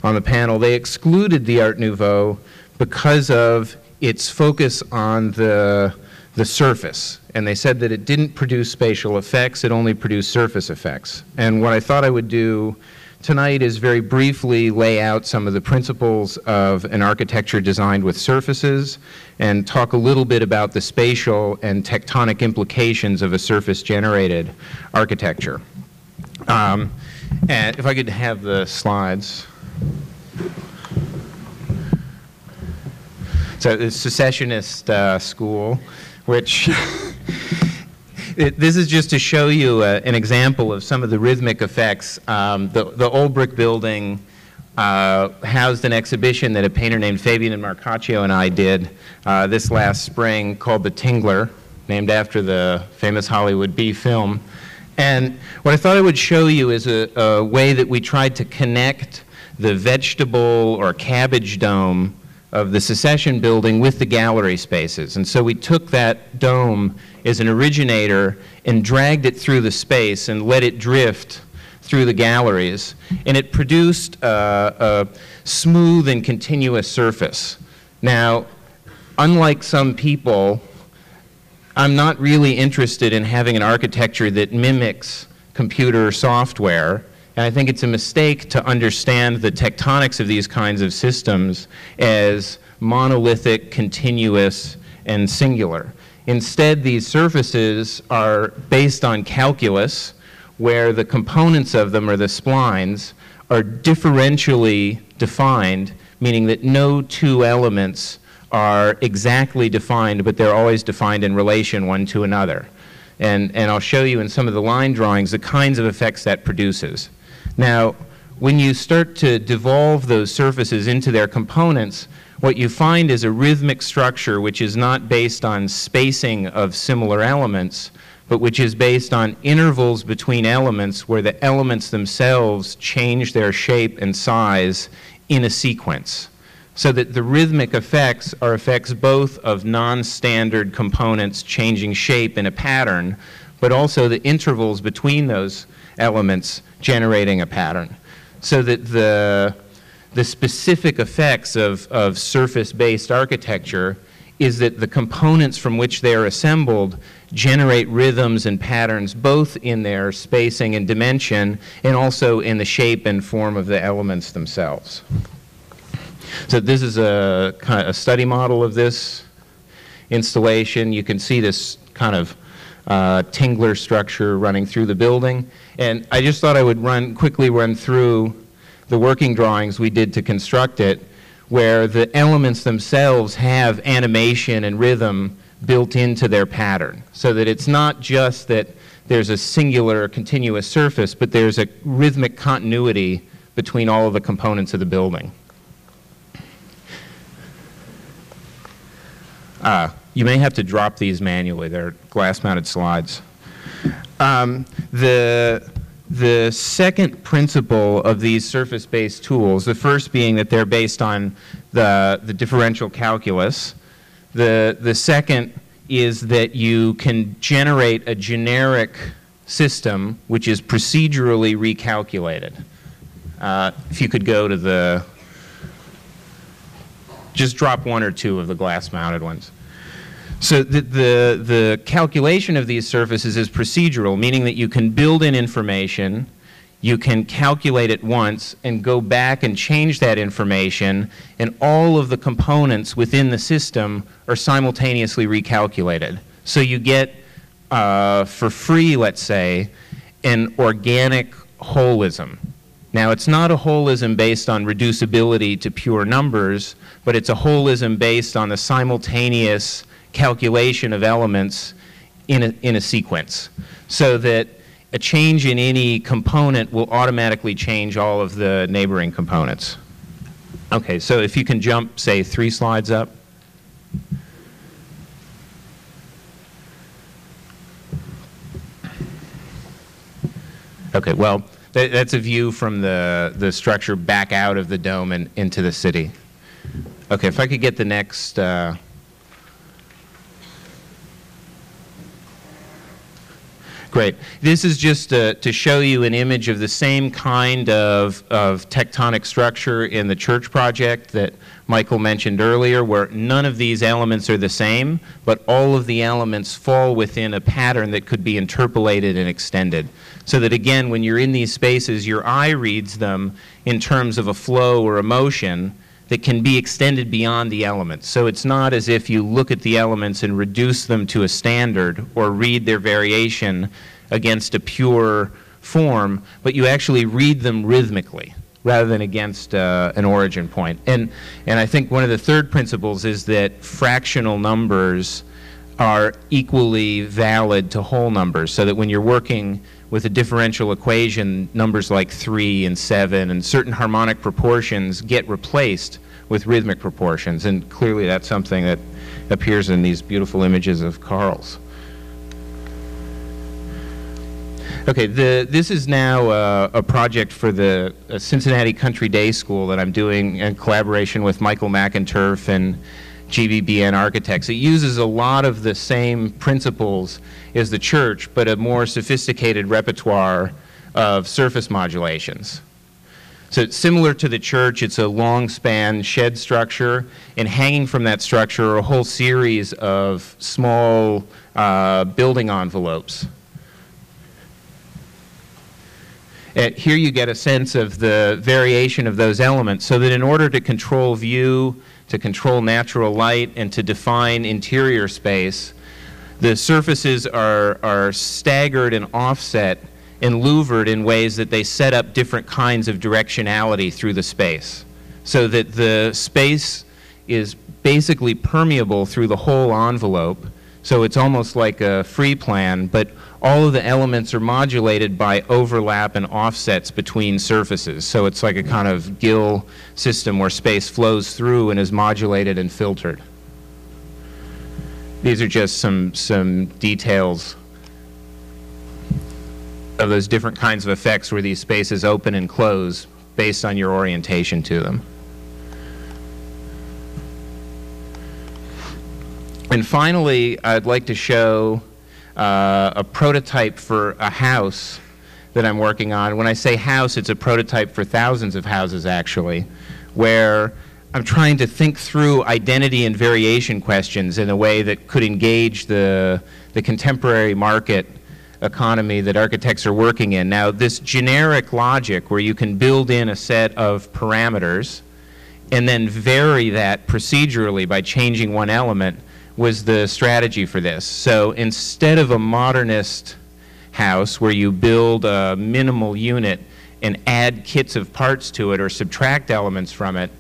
on the panel. They excluded the Art Nouveau because of its focus on the, the surface. And they said that it didn't produce spatial effects, it only produced surface effects. And what I thought I would do tonight is very briefly lay out some of the principles of an architecture designed with surfaces and talk a little bit about the spatial and tectonic implications of a surface-generated architecture. Um, and if I could have the slides. So the secessionist uh, school, which it, this is just to show you uh, an example of some of the rhythmic effects. Um, the, the old brick building uh, housed an exhibition that a painter named Fabian and Marcaccio and I did uh, this last spring called The Tingler, named after the famous Hollywood B film. And what I thought I would show you is a, a way that we tried to connect the vegetable or cabbage dome of the secession building with the gallery spaces. And so we took that dome as an originator and dragged it through the space and let it drift through the galleries. And it produced uh, a smooth and continuous surface. Now, unlike some people, I'm not really interested in having an architecture that mimics computer software. And I think it's a mistake to understand the tectonics of these kinds of systems as monolithic, continuous, and singular. Instead, these surfaces are based on calculus, where the components of them, or the splines, are differentially defined, meaning that no two elements are exactly defined, but they're always defined in relation one to another. And, and I'll show you in some of the line drawings the kinds of effects that produces. Now, when you start to devolve those surfaces into their components, what you find is a rhythmic structure which is not based on spacing of similar elements, but which is based on intervals between elements where the elements themselves change their shape and size in a sequence. So that the rhythmic effects are effects both of non-standard components changing shape in a pattern, but also the intervals between those elements generating a pattern. So that the, the specific effects of, of surface-based architecture is that the components from which they are assembled generate rhythms and patterns both in their spacing and dimension and also in the shape and form of the elements themselves. So this is a, kind of a study model of this installation. You can see this kind of uh, tingler structure running through the building. And I just thought I would run quickly run through the working drawings we did to construct it, where the elements themselves have animation and rhythm built into their pattern, so that it's not just that there's a singular continuous surface, but there's a rhythmic continuity between all of the components of the building. Uh, you may have to drop these manually. They're glass-mounted slides. Um, the, the second principle of these surface-based tools, the first being that they're based on the, the differential calculus. The, the second is that you can generate a generic system which is procedurally recalculated. Uh, if you could go to the just drop one or two of the glass-mounted ones. So the, the, the, calculation of these surfaces is procedural, meaning that you can build in information, you can calculate it once and go back and change that information, and all of the components within the system are simultaneously recalculated. So you get, uh, for free, let's say, an organic holism. Now, it's not a holism based on reducibility to pure numbers, but it's a holism based on the simultaneous calculation of elements in a, in a sequence so that a change in any component will automatically change all of the neighboring components. Okay, so if you can jump, say, three slides up. Okay, well, that's a view from the, the structure back out of the dome and into the city. Okay, if I could get the next. Uh, Great. This is just to show you an image of the same kind of, of tectonic structure in the church project that Michael mentioned earlier, where none of these elements are the same, but all of the elements fall within a pattern that could be interpolated and extended. So that again, when you're in these spaces, your eye reads them in terms of a flow or a motion that can be extended beyond the elements. So it's not as if you look at the elements and reduce them to a standard or read their variation against a pure form, but you actually read them rhythmically rather than against uh, an origin point. And, and I think one of the third principles is that fractional numbers are equally valid to whole numbers, so that when you're working with a differential equation, numbers like 3 and 7 and certain harmonic proportions get replaced with rhythmic proportions. And clearly that's something that appears in these beautiful images of Karl's. Okay, the, this is now uh, a project for the uh, Cincinnati Country Day School that I'm doing in collaboration with Michael McInturf and GBBN Architects. It uses a lot of the same principles as the church, but a more sophisticated repertoire of surface modulations. So similar to the church, it's a long span shed structure, and hanging from that structure are a whole series of small uh, building envelopes. And here you get a sense of the variation of those elements so that in order to control view, to control natural light, and to define interior space, the surfaces are, are staggered and offset and louvered in ways that they set up different kinds of directionality through the space. So that the space is basically permeable through the whole envelope. So it's almost like a free plan, but all of the elements are modulated by overlap and offsets between surfaces. So it's like a kind of gill system where space flows through and is modulated and filtered. These are just some, some details of those different kinds of effects where these spaces open and close based on your orientation to them. And finally, I'd like to show uh, a prototype for a house that I'm working on. When I say house, it's a prototype for thousands of houses actually, where I'm trying to think through identity and variation questions in a way that could engage the, the contemporary market economy that architects are working in. Now, this generic logic where you can build in a set of parameters and then vary that procedurally by changing one element was the strategy for this. So instead of a modernist house where you build a minimal unit and add kits of parts to it or subtract elements from it,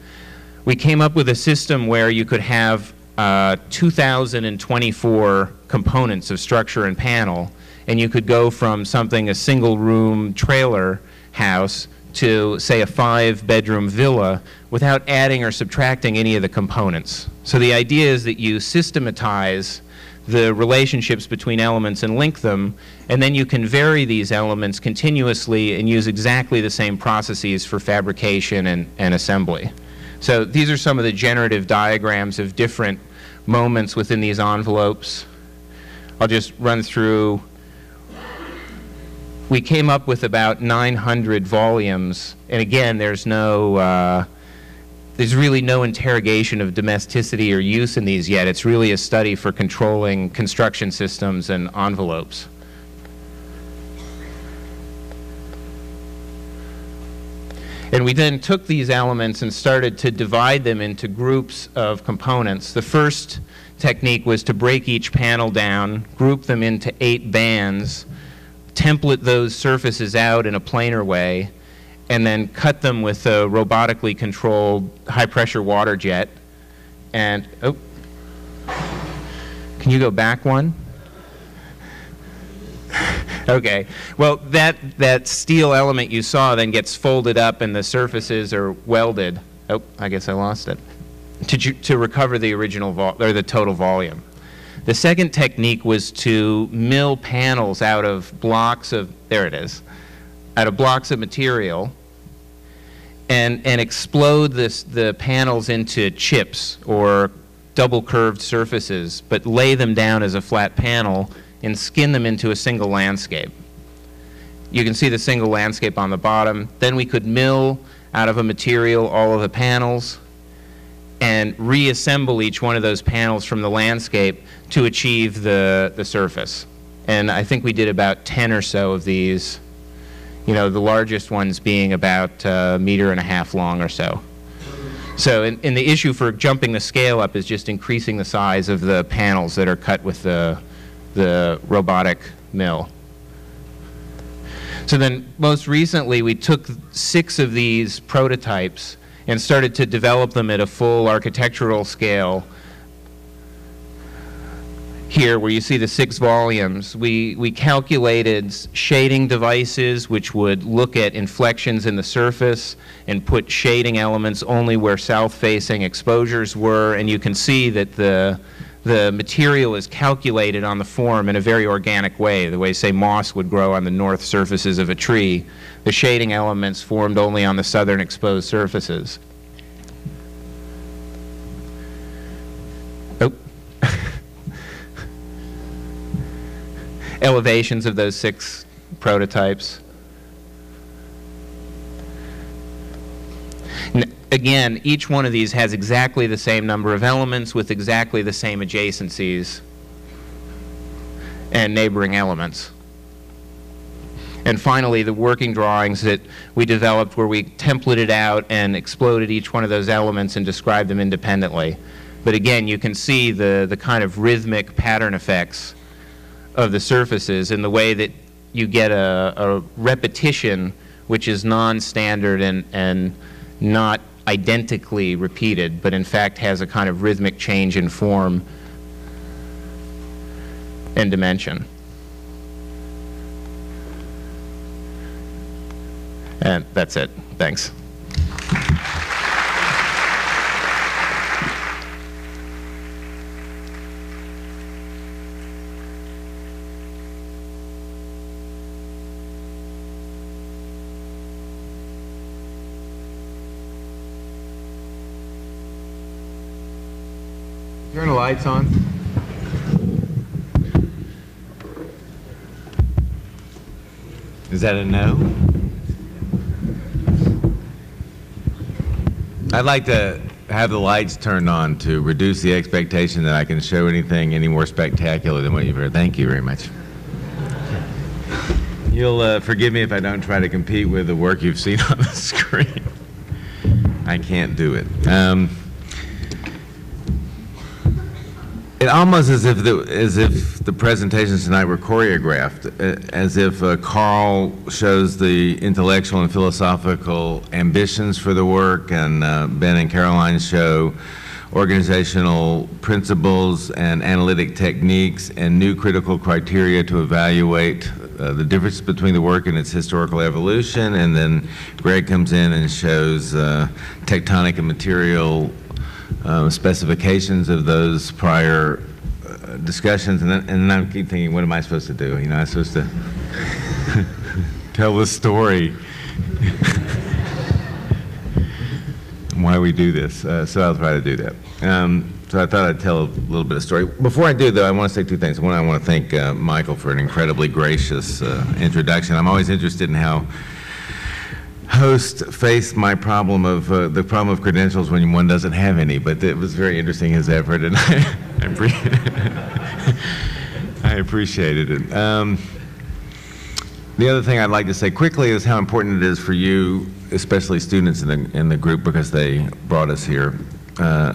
we came up with a system where you could have uh, 2,024 components of structure and panel, and you could go from something, a single room trailer house, to say a five bedroom villa without adding or subtracting any of the components. So the idea is that you systematize the relationships between elements and link them, and then you can vary these elements continuously and use exactly the same processes for fabrication and, and assembly. So these are some of the generative diagrams of different moments within these envelopes. I'll just run through. We came up with about 900 volumes, and again, there's no, uh, there's really no interrogation of domesticity or use in these yet. It's really a study for controlling construction systems and envelopes. And we then took these elements and started to divide them into groups of components. The first technique was to break each panel down, group them into eight bands, template those surfaces out in a planar way, and then cut them with a robotically controlled high pressure water jet. And, oh, can you go back one? Okay. Well, that, that steel element you saw then gets folded up and the surfaces are welded. Oh, I guess I lost it. To, to recover the original or the total volume. The second technique was to mill panels out of blocks of, there it is, out of blocks of material and, and explode this, the panels into chips or double curved surfaces, but lay them down as a flat panel and skin them into a single landscape. You can see the single landscape on the bottom. Then we could mill out of a material all of the panels and reassemble each one of those panels from the landscape to achieve the, the surface. And I think we did about 10 or so of these, you know, the largest ones being about a meter and a half long or so. So, and, the issue for jumping the scale up is just increasing the size of the panels that are cut with the, the robotic mill. So then, most recently, we took six of these prototypes and started to develop them at a full architectural scale. Here, where you see the six volumes, we, we calculated shading devices which would look at inflections in the surface and put shading elements only where south-facing exposures were, and you can see that the, the material is calculated on the form in a very organic way, the way, say, moss would grow on the north surfaces of a tree. The shading elements formed only on the southern exposed surfaces. Oh. Elevations of those six prototypes. Again, each one of these has exactly the same number of elements with exactly the same adjacencies and neighboring elements. And finally, the working drawings that we developed where we templated out and exploded each one of those elements and described them independently. But again, you can see the, the kind of rhythmic pattern effects of the surfaces in the way that you get a, a repetition which is non-standard and, and not identically repeated, but in fact has a kind of rhythmic change in form and dimension. And that's it. Thanks. Lights on. Is that a no? I'd like to have the lights turned on to reduce the expectation that I can show anything any more spectacular than what you've heard. Thank you very much. You'll uh, forgive me if I don't try to compete with the work you've seen on the screen. I can't do it. Um, it almost as if the, as if the presentations tonight were choreographed, uh, as if uh, Karl shows the intellectual and philosophical ambitions for the work, and uh, Ben and Caroline show organizational principles and analytic techniques and new critical criteria to evaluate uh, the difference between the work and its historical evolution, and then Greg comes in and shows uh, tectonic and material um, specifications of those prior uh, discussions, and then, and then I keep thinking, what am I supposed to do? You know, I'm supposed to tell the story. Why we do this. Uh, so I'll try to do that. Um, so I thought I'd tell a little bit of story. Before I do, though, I want to say two things. One, I want to thank uh, Michael for an incredibly gracious uh, introduction. I'm always interested in how host faced my problem of uh, the problem of credentials when one doesn't have any, but it was very interesting his effort, and I, I appreciated it. Um, the other thing I'd like to say quickly is how important it is for you, especially students in the, in the group because they brought us here, uh,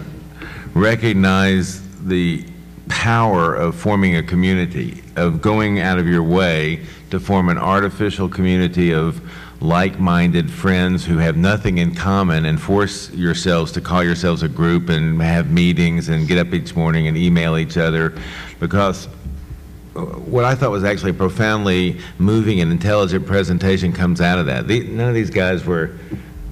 recognize the power of forming a community, of going out of your way to form an artificial community of like-minded friends who have nothing in common and force yourselves to call yourselves a group and have meetings and get up each morning and email each other because what I thought was actually a profoundly moving and intelligent presentation comes out of that. The, none of these guys were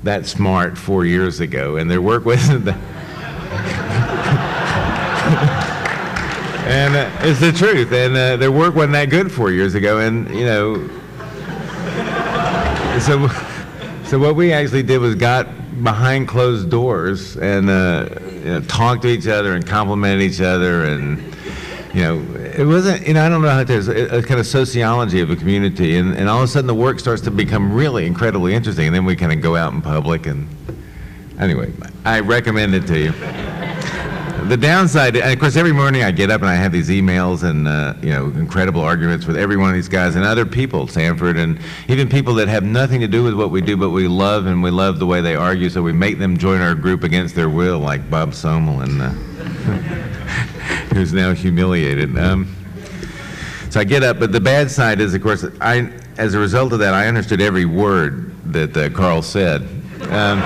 that smart four years ago, and their work wasn't that. and uh, it's the truth. And uh, their work wasn't that good four years ago. And you know, so, so what we actually did was got behind closed doors and uh, you know, talked to each other and complimented each other and you know, it wasn't, you know, I don't know how there's a, a kind of sociology of a community, and, and all of a sudden the work starts to become really incredibly interesting, and then we kind of go out in public, and anyway, I recommend it to you. The downside, and of course, every morning I get up and I have these emails and uh, you know incredible arguments with every one of these guys and other people, Sanford, and even people that have nothing to do with what we do, but we love and we love the way they argue, so we make them join our group against their will, like Bob Somol and. Uh, who's now humiliated. Um, so I get up, but the bad side is, of course, I, as a result of that, I understood every word that uh, Karl said. Um,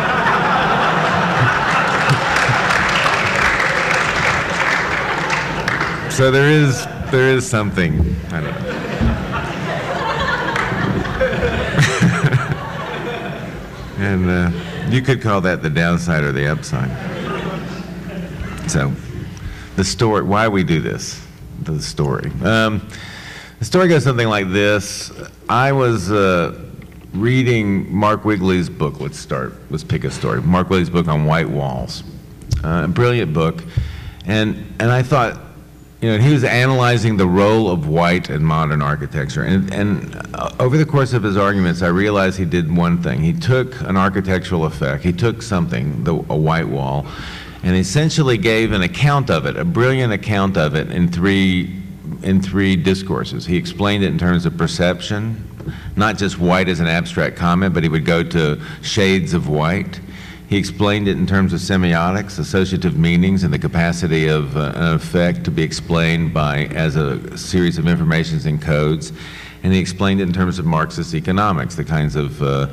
so there is there is something. I don't know. and uh, you could call that the downside or the upside. So the story, why we do this, the story. Um, the story goes something like this. I was uh, reading Mark Wigley's book. Let's start. Let's pick a story. Mark Wigley's book on white walls. Uh, a brilliant book. And, and I thought, you know, he was analyzing the role of white in modern architecture. And, and uh, over the course of his arguments, I realized he did one thing. He took an architectural effect, he took something, the, a white wall, and essentially gave an account of it, a brilliant account of it in three, in three discourses. He explained it in terms of perception, not just white as an abstract comment, but he would go to shades of white. He explained it in terms of semiotics, associative meanings, and the capacity of uh, an effect to be explained by as a series of informations and codes. And he explained it in terms of Marxist economics, the kinds of uh,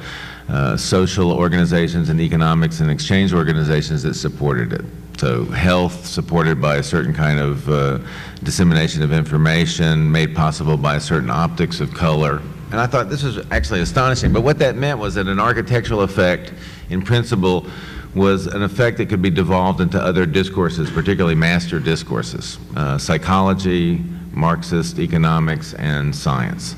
uh, social organizations and economics and exchange organizations that supported it. So health supported by a certain kind of uh, dissemination of information made possible by a certain optics of color. And I thought this was actually astonishing. But what that meant was that an architectural effect, in principle, was an effect that could be devolved into other discourses, particularly master discourses, uh, psychology, Marxist economics, and science.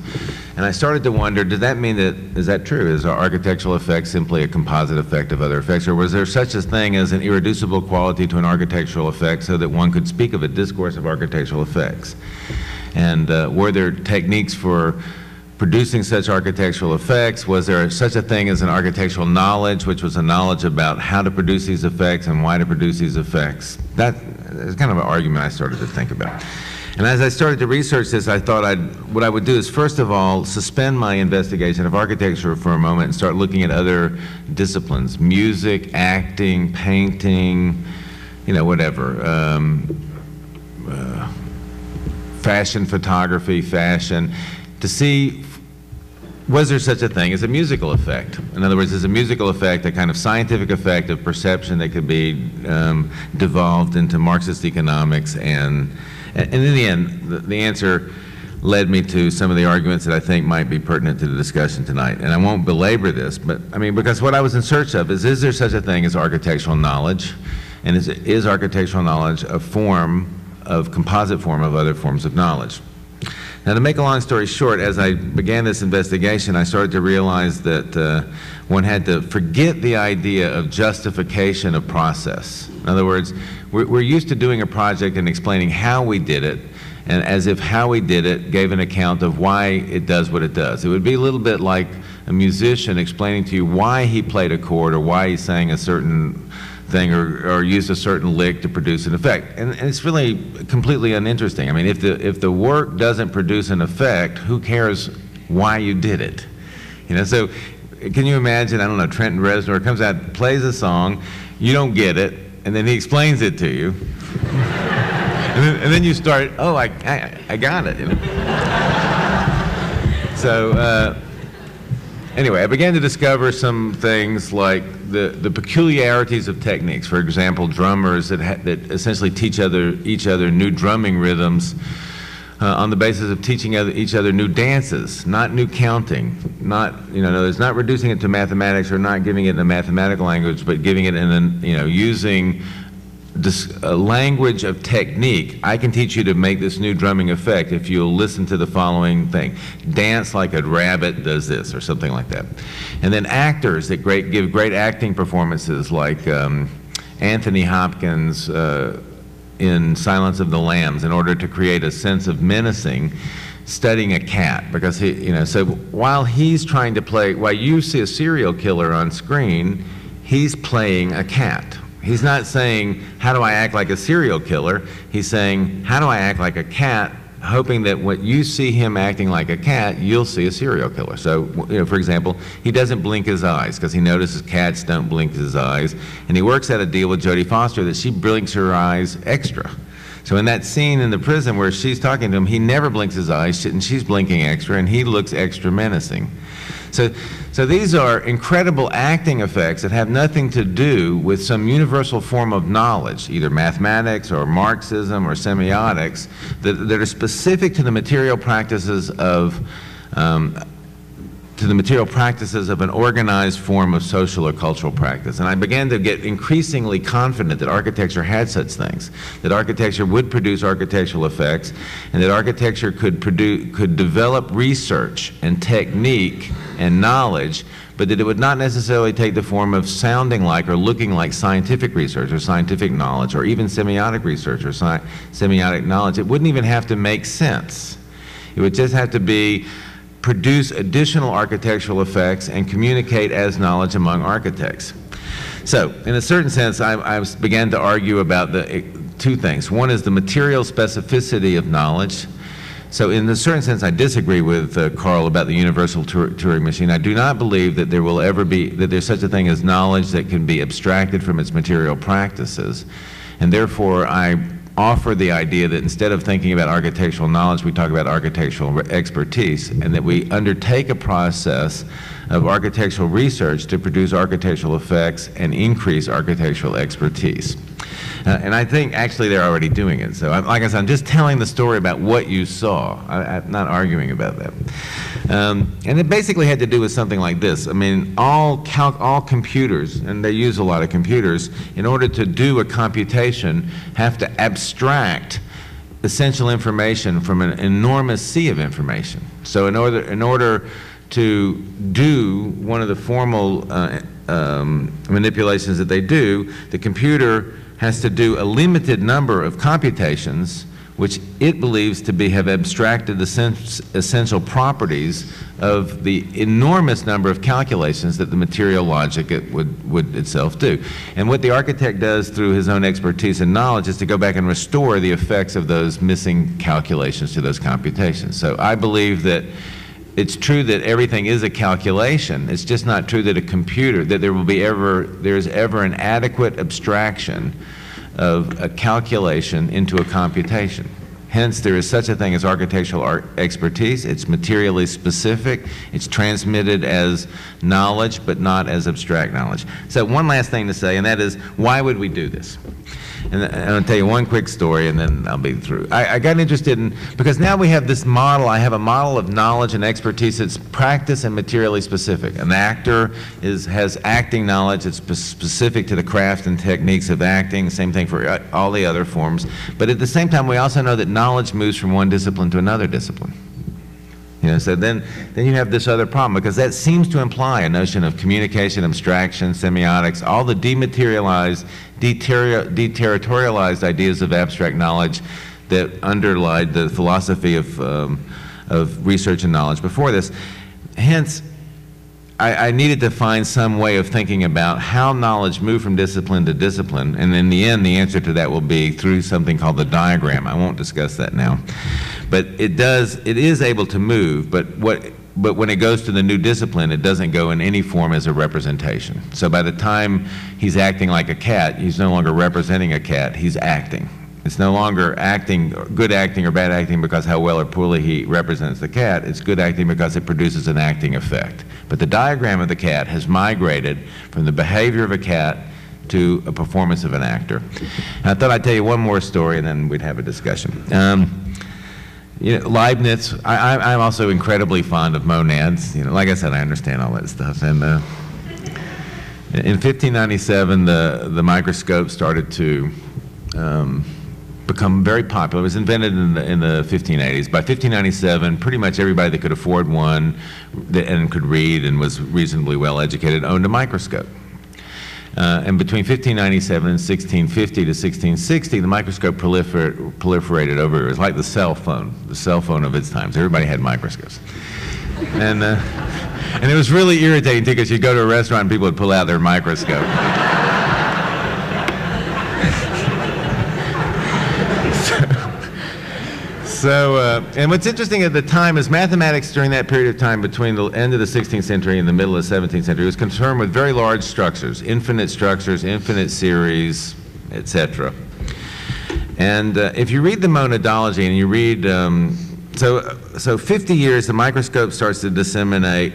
And I started to wonder, does that mean that, is that true? Is our architectural effect simply a composite effect of other effects? Or was there such a thing as an irreducible quality to an architectural effect so that one could speak of a discourse of architectural effects? And uh, were there techniques for producing such architectural effects? Was there such a thing as an architectural knowledge, which was a knowledge about how to produce these effects and why to produce these effects? That is kind of an argument I started to think about. And as I started to research this, I thought I'd, what I would do is, first of all, suspend my investigation of architecture for a moment and start looking at other disciplines music, acting, painting, you know, whatever. Um, uh, fashion photography, fashion, to see was there such a thing as a musical effect? In other words, is a musical effect a kind of scientific effect of perception that could be um, devolved into Marxist economics and and in the end, the, the answer led me to some of the arguments that I think might be pertinent to the discussion tonight. And I won't belabor this, but I mean, because what I was in search of is, is there such a thing as architectural knowledge? And is, is architectural knowledge a form of composite form of other forms of knowledge? Now, to make a long story short, as I began this investigation, I started to realize that uh, one had to forget the idea of justification of process. In other words, we're, we're used to doing a project and explaining how we did it, and as if how we did it gave an account of why it does what it does. It would be a little bit like a musician explaining to you why he played a chord or why he sang a certain thing or, or used a certain lick to produce an effect. And, and, it's really completely uninteresting. I mean, if the, if the work doesn't produce an effect, who cares why you did it? You know, so can you imagine, I don't know, Trenton Reznor comes out, plays a song, you don't get it, and then he explains it to you. and, then, and, then, you start, oh, I, I, I got it. You know? so uh, anyway, I began to discover some things like the, the peculiarities of techniques. For example, drummers that, that essentially teach other, each other new drumming rhythms uh, on the basis of teaching other, each other new dances, not new counting, not you know, it's not reducing it to mathematics or not giving it in a mathematical language, but giving it in a you know using this a language of technique. I can teach you to make this new drumming effect if you'll listen to the following thing: dance like a rabbit does this, or something like that. And then actors that great give great acting performances, like um, Anthony Hopkins. Uh, in Silence of the Lambs in order to create a sense of menacing studying a cat because he, you know, so while he's trying to play, while you see a serial killer on screen, he's playing a cat. He's not saying, How do I act like a serial killer? He's saying, How do I act like a cat? Hoping that when you see him acting like a cat, you'll see a serial killer. So, you know, for example, he doesn't blink his eyes because he notices cats don't blink his eyes. And he works out a deal with Jodie Foster that she blinks her eyes extra. So in that scene in the prison where she's talking to him, he never blinks his eyes, and she's blinking extra, and he looks extra menacing. So, so these are incredible acting effects that have nothing to do with some universal form of knowledge, either mathematics or Marxism or semiotics, that, that are specific to the material practices of um, to the material practices of an organized form of social or cultural practice. And I began to get increasingly confident that architecture had such things, that architecture would produce architectural effects, and that architecture could, produce, could develop research and technique and knowledge, but that it would not necessarily take the form of sounding like or looking like scientific research or scientific knowledge or even semiotic research or semiotic knowledge. It wouldn't even have to make sense. It would just have to be produce additional architectural effects and communicate as knowledge among architects. So, in a certain sense, I, I began to argue about the eh, two things. One is the material specificity of knowledge. So, in a certain sense, I disagree with uh, Karl about the universal Turing machine. I do not believe that there will ever be that there's such a thing as knowledge that can be abstracted from its material practices, and therefore I offer the idea that instead of thinking about architectural knowledge, we talk about architectural expertise, and that we undertake a process of architectural research to produce architectural effects and increase architectural expertise. Uh, and I think actually they're already doing it. So, I'm, like I said, I'm just telling the story about what you saw. I, am not arguing about that. Um, and it basically had to do with something like this. I mean, all, all computers, and they use a lot of computers, in order to do a computation, have to abstract essential information from an enormous sea of information. So, in order, in order to do one of the formal uh, um, manipulations that they do, the computer has to do a limited number of computations which it believes to be have abstracted the essential properties of the enormous number of calculations that the material logic it would, would itself do. And what the architect does through his own expertise and knowledge is to go back and restore the effects of those missing calculations to those computations. So I believe that it's true that everything is a calculation. It's just not true that a computer, that there will be ever, there's ever an adequate abstraction of a calculation into a computation. Hence, there is such a thing as architectural expertise. It's materially specific. It's transmitted as knowledge, but not as abstract knowledge. So, one last thing to say, and that is why would we do this? And I'll tell you one quick story and then I'll be through. I, I, got interested in, because now we have this model, I have a model of knowledge and expertise that's practice and materially specific. An actor is, has acting knowledge that's specific to the craft and techniques of acting, same thing for uh, all the other forms. But at the same time, we also know that knowledge moves from one discipline to another discipline. You know, so then, then you have this other problem because that seems to imply a notion of communication, abstraction, semiotics, all the dematerialized, deterritorialized ideas of abstract knowledge that underlied the philosophy of, um, of research and knowledge before this. Hence, I, I, needed to find some way of thinking about how knowledge moved from discipline to discipline, and in the end, the answer to that will be through something called the diagram. I won't discuss that now, but it does. It is able to move, but what. But when it goes to the new discipline, it doesn't go in any form as a representation. So by the time he's acting like a cat, he's no longer representing a cat, he's acting. It's no longer acting, good acting or bad acting because how well or poorly he represents the cat. It's good acting because it produces an acting effect. But the diagram of the cat has migrated from the behavior of a cat to a performance of an actor. And I thought I'd tell you one more story and then we'd have a discussion. Um, you know, Leibniz, I, am also incredibly fond of monads. You know, like I said, I understand all that stuff. And uh, in 1597, the, the microscope started to um, become very popular. It was invented in the, in the 1580s. By 1597, pretty much everybody that could afford one and could read and was reasonably well educated owned a microscope. Uh, and between 1597 and 1650 to 1660, the microscope prolifer- proliferated over. It was like the cell phone, the cell phone of its times. Everybody had microscopes. and, uh, and it was really irritating too, because you'd go to a restaurant and people would pull out their microscope. So, uh, and what's interesting at the time is mathematics during that period of time between the end of the 16th century and the middle of the 17th century was concerned with very large structures, infinite structures, infinite series, etc. And uh, if you read the monadology and you read, um, so, so 50 years, the microscope starts to disseminate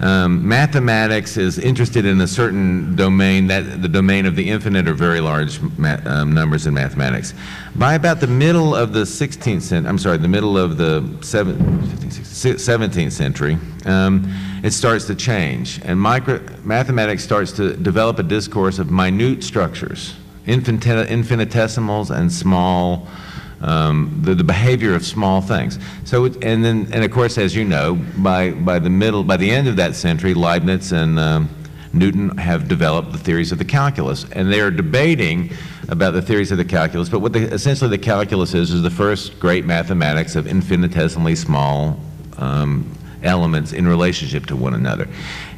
um, mathematics is interested in a certain domain, that the domain of the infinite or very large um, numbers in mathematics. By about the middle of the 16th century, I'm sorry, the middle of the 17th century, um, it starts to change. And micro, mathematics starts to develop a discourse of minute structures, infinitesimals and small um, the, the, behavior of small things. So, it, and then, and of course, as you know, by, by the middle, by the end of that century, Leibniz and um, Newton have developed the theories of the calculus, and they are debating about the theories of the calculus. But what the, essentially the calculus is is the first great mathematics of infinitesimally small um, elements in relationship to one another.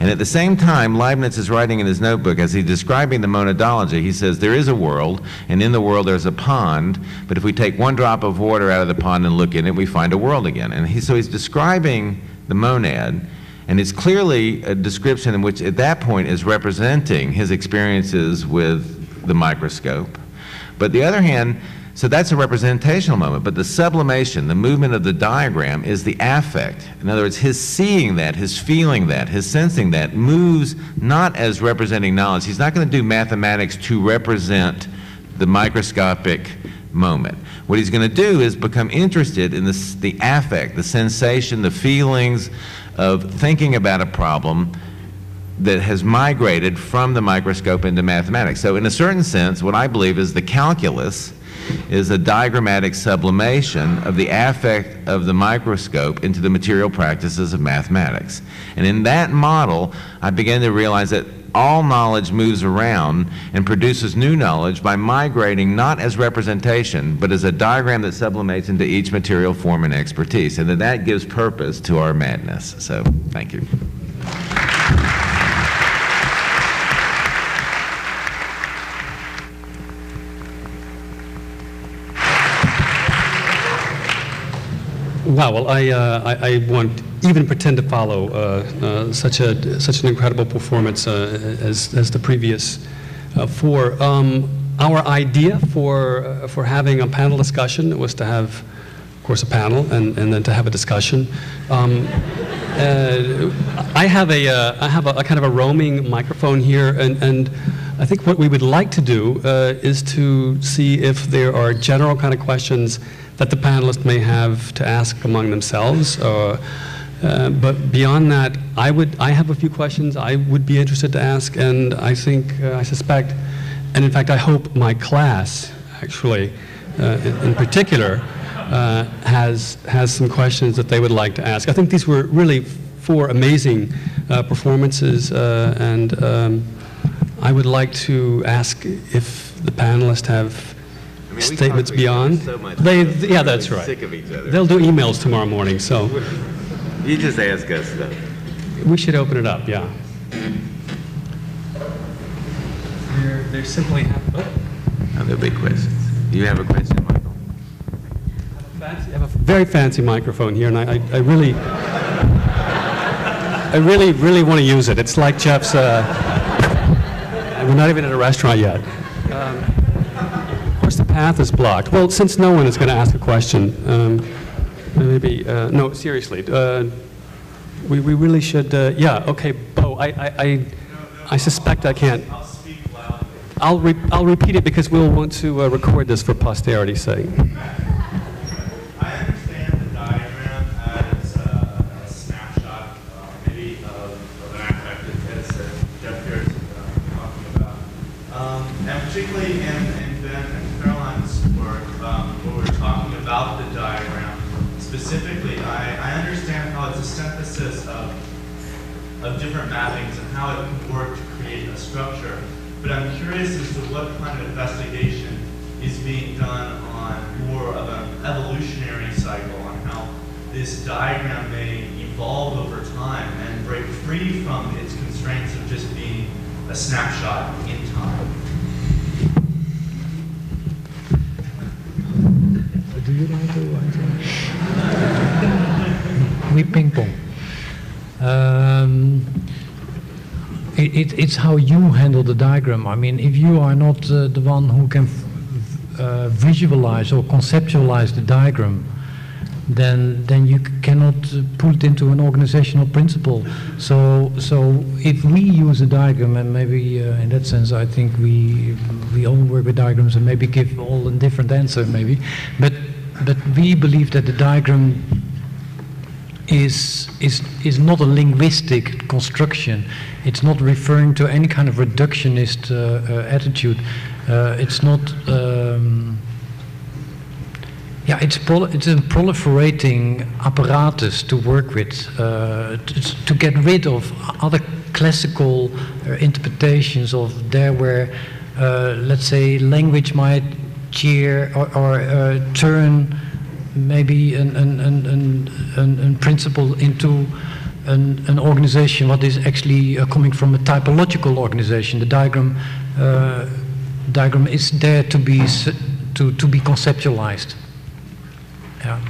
And at the same time, Leibniz is writing in his notebook, as he's describing the monadology, he says, There is a world, and in the world there's a pond, but if we take one drop of water out of the pond and look in it, we find a world again. And he, so he's describing the monad, and it's clearly a description in which, at that point, is representing his experiences with the microscope. But the other hand, so that's a representational moment. But the sublimation, the movement of the diagram, is the affect. In other words, his seeing that, his feeling that, his sensing that moves not as representing knowledge. He's not going to do mathematics to represent the microscopic moment. What he's going to do is become interested in this, the affect, the sensation, the feelings of thinking about a problem that has migrated from the microscope into mathematics. So, in a certain sense, what I believe is the calculus is a diagrammatic sublimation of the affect of the microscope into the material practices of mathematics. And in that model, I began to realize that all knowledge moves around and produces new knowledge by migrating not as representation, but as a diagram that sublimates into each material form and expertise, and that that gives purpose to our madness. So, thank you. Wow, well, I, uh, I, I, won't even pretend to follow uh, uh, such, a, such an incredible performance uh, as, as the previous uh, four. Um, our idea for, uh, for having a panel discussion was to have, of course, a panel and, and then to have a discussion. Um, I have, a, I have a, a, kind of a roaming microphone here, and, and I think what we would like to do is to see if there are general kind of questions that the panelists may have to ask among themselves. Uh, uh, but beyond that, I would I have a few questions I would be interested to ask, and I think uh, I suspect, and in fact I hope my class actually, uh, in, in, particular, uh, has has some questions that they would like to ask. I think these were really four amazing uh, performances, and um, I would like to ask if the panelists have mean, statements beyond. So much they, yeah, that's right. Sick of each other. They'll do emails tomorrow morning, so you just ask us stuff. we should open it up. Yeah. They're, they're simply. oh. Now they're big questions. You have a question, Michael? Fancy, I have a very fancy microphone here, and I, I, I really, I really, really want to use it. It's like Jeff's. Uh, we're not even at a restaurant yet. Um, course, the path is blocked. Well, since no one is going to ask a question, um, maybe, uh, no, seriously, uh, we, we really should, uh, yeah, okay, Bo, I, I, I, I suspect I can't. I'll speak loudly. I'll, re I'll repeat it because we'll want to uh, record this for posterity's sake. It's how you handle the diagram. I mean, if you are not uh, the one who can uh, visualize or conceptualize the diagram, then then you cannot uh, put it into an organizational principle. So so if we use a diagram, and maybe uh, in that sense, I think we we all work with diagrams and maybe give all a different answer, maybe, but but we believe that the diagram is, is, is not a linguistic construction. It's not referring to any kind of reductionist uh, uh, attitude. Uh, it's not. Um, yeah, it's, it's a proliferating apparatus to work with, uh, to, get rid of other classical uh, interpretations of there where, uh, let's say, language might cheer or, or turn maybe an, an, an, an, an principle into an, an organization what is actually uh, coming from a typological organization. The diagram, uh, diagram is there to be, to, to be conceptualized. Yeah.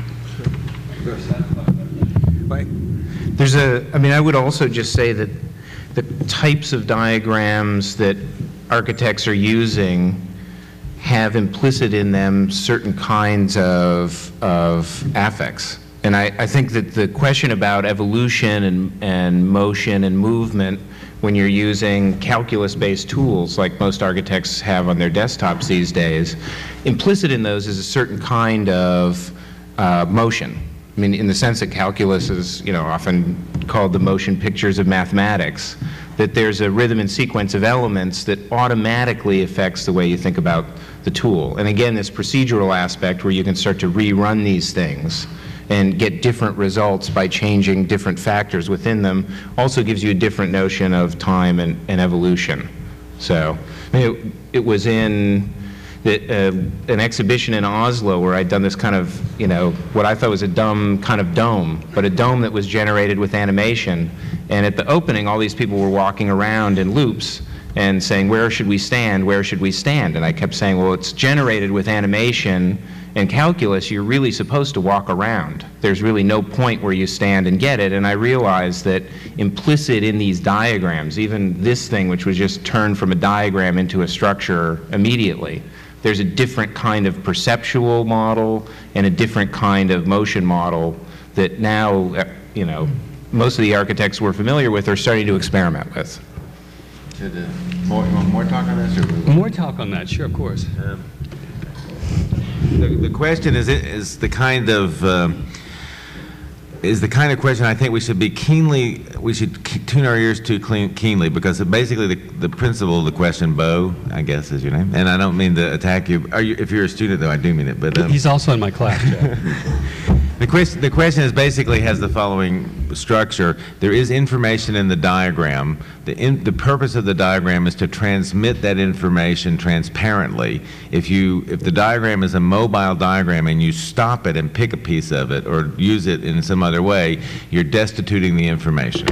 There's a, I mean, I would also just say that the types of diagrams that architects are using have implicit in them certain kinds of, of affects. And I, I think that the question about evolution and, and motion and movement when you're using calculus-based tools like most architects have on their desktops these days, implicit in those is a certain kind of uh, motion. I mean, in the sense that calculus is, you know, often called the motion pictures of mathematics, that there's a rhythm and sequence of elements that automatically affects the way you think about the tool. And again, this procedural aspect where you can start to rerun these things and get different results by changing different factors within them also gives you a different notion of time and, and evolution. So I mean, it, it was in the, uh, an exhibition in Oslo where I'd done this kind of, you know, what I thought was a dumb kind of dome, but a dome that was generated with animation. And at the opening, all these people were walking around in loops and saying, where should we stand, where should we stand? And I kept saying, well, it's generated with animation and calculus, you're really supposed to walk around. There's really no point where you stand and get it. And I realized that implicit in these diagrams, even this thing, which was just turned from a diagram into a structure immediately, there's a different kind of perceptual model and a different kind of motion model that now, uh, you know, most of the architects we're familiar with are starting to experiment with. Should, uh, more, more talk on this? Or more talk on that, sure, of course. Um, the, the question is, is the kind of, uh, is the kind of question I think we should be keenly, we should tune our ears to clean, keenly because basically the, the principle of the question, Bo, I guess is your name, and I don't mean to attack you. Are you if you're a student though, I do mean it. But um, he's also in my class. The question, the question is basically has the following structure. There is information in the diagram. The, in, the purpose of the diagram is to transmit that information transparently. If, you, if the diagram is a mobile diagram and you stop it and pick a piece of it or use it in some other way, you're destituting the information.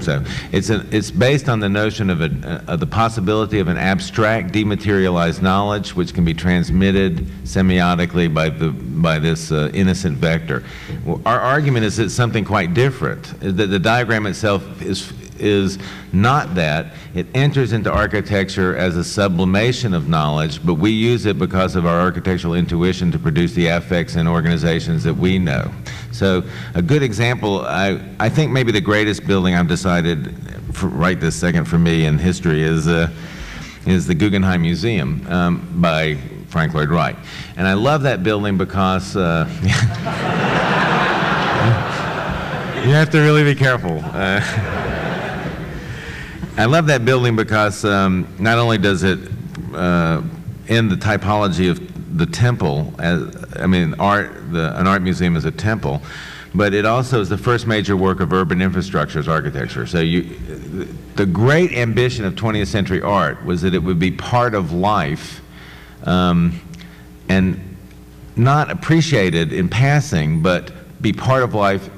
So it's, a, it's based on the notion of, a, of the possibility of an abstract, dematerialized knowledge which can be transmitted semiotically by, the, by this uh, innocent vector. Well, our argument is it's something quite different, that the diagram itself is, is not that. It enters into architecture as a sublimation of knowledge, but we use it because of our architectural intuition to produce the affects in organizations that we know. So a good example, I, I think maybe the greatest building I've decided right this second for me in history is, uh, is the Guggenheim Museum um, by Frank Lloyd Wright. And I love that building because uh, you have to really be careful. Uh, I love that building because um, not only does it uh, end the typology of the temple, as, I mean, art, the, an art museum is a temple, but it also is the first major work of urban infrastructure as architecture. So you, the great ambition of 20th century art was that it would be part of life um, and not appreciated in passing, but be part of life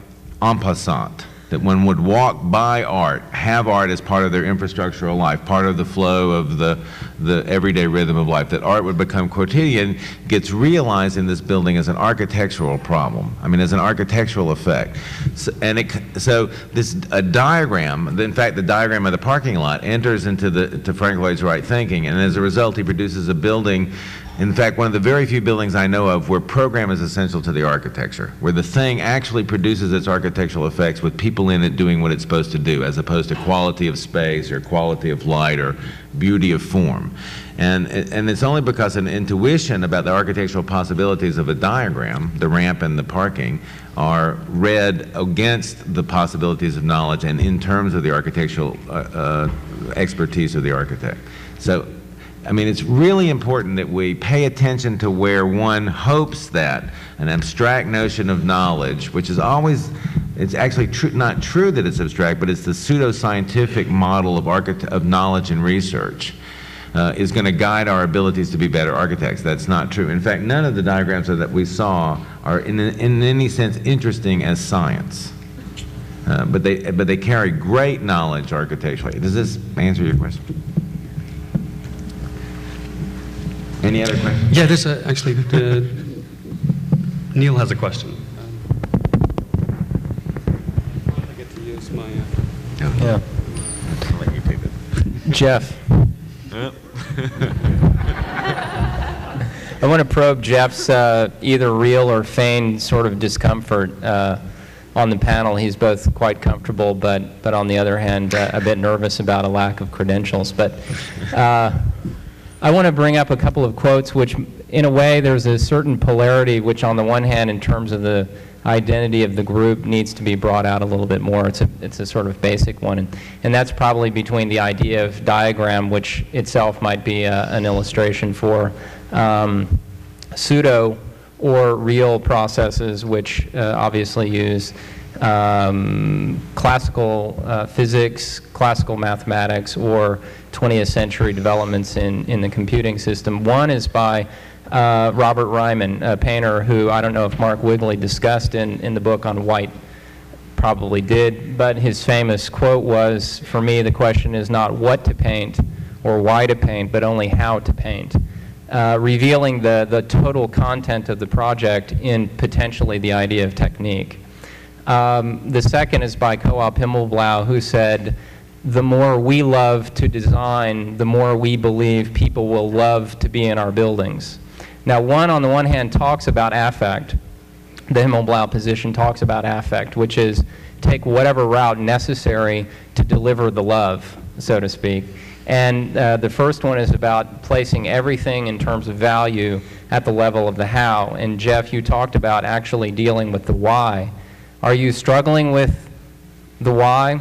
en passant. That one would walk by art, have art as part of their infrastructural life, part of the flow of the, the everyday rhythm of life. That art would become quotidian gets realized in this building as an architectural problem. I mean, as an architectural effect. So, and it, so this a diagram, in fact, the diagram of the parking lot enters into the to Frank Lloyd Wright's thinking, and as a result, he produces a building in fact, one of the very few buildings I know of where program is essential to the architecture, where the thing actually produces its architectural effects with people in it doing what it's supposed to do, as opposed to quality of space or quality of light or beauty of form. And, and it's only because an intuition about the architectural possibilities of a diagram, the ramp and the parking, are read against the possibilities of knowledge and in terms of the architectural uh, uh, expertise of the architect. So I mean, it's really important that we pay attention to where one hopes that an abstract notion of knowledge, which is always, it's actually not true that it's abstract, but it's the pseudoscientific model of, of knowledge and research. Uh, is going to guide our abilities to be better architects. That's not true. In fact, none of the diagrams that we saw are in, in any sense interesting as science. Uh, but, they, but they carry great knowledge architecturally. Does this answer your question? Any other questions? Yeah, there's a, actually, uh, Neil has a question. I get to use my, uh, Yeah. I'll let you take it. Jeff. I want to probe Jeff's uh, either real or feigned sort of discomfort uh, on the panel. He's both quite comfortable, but, but on the other hand, uh, a bit nervous about a lack of credentials. But uh, I want to bring up a couple of quotes, which, in a way, there's a certain polarity, which, on the one hand, in terms of the identity of the group, needs to be brought out a little bit more. It's a, it's a sort of basic one, and, and that's probably between the idea of diagram, which itself might be a, an illustration for um, pseudo or real processes, which uh, obviously use um, classical uh, physics, classical mathematics, or 20th century developments in, in the computing system. One is by uh, Robert Ryman, a painter who I don't know if Mark Wigley discussed in, in the book on white, probably did, but his famous quote was, for me, the question is not what to paint or why to paint, but only how to paint. Uh, revealing the, the total content of the project in potentially the idea of technique. Um, the second is by Coop Himmelblau, who said, the more we love to design, the more we believe people will love to be in our buildings. Now, one, on the one hand, talks about affect. The Himmelblau position talks about affect, which is take whatever route necessary to deliver the love, so to speak. And uh, the first one is about placing everything in terms of value at the level of the how. And Jeff, you talked about actually dealing with the why. Are you struggling with the why?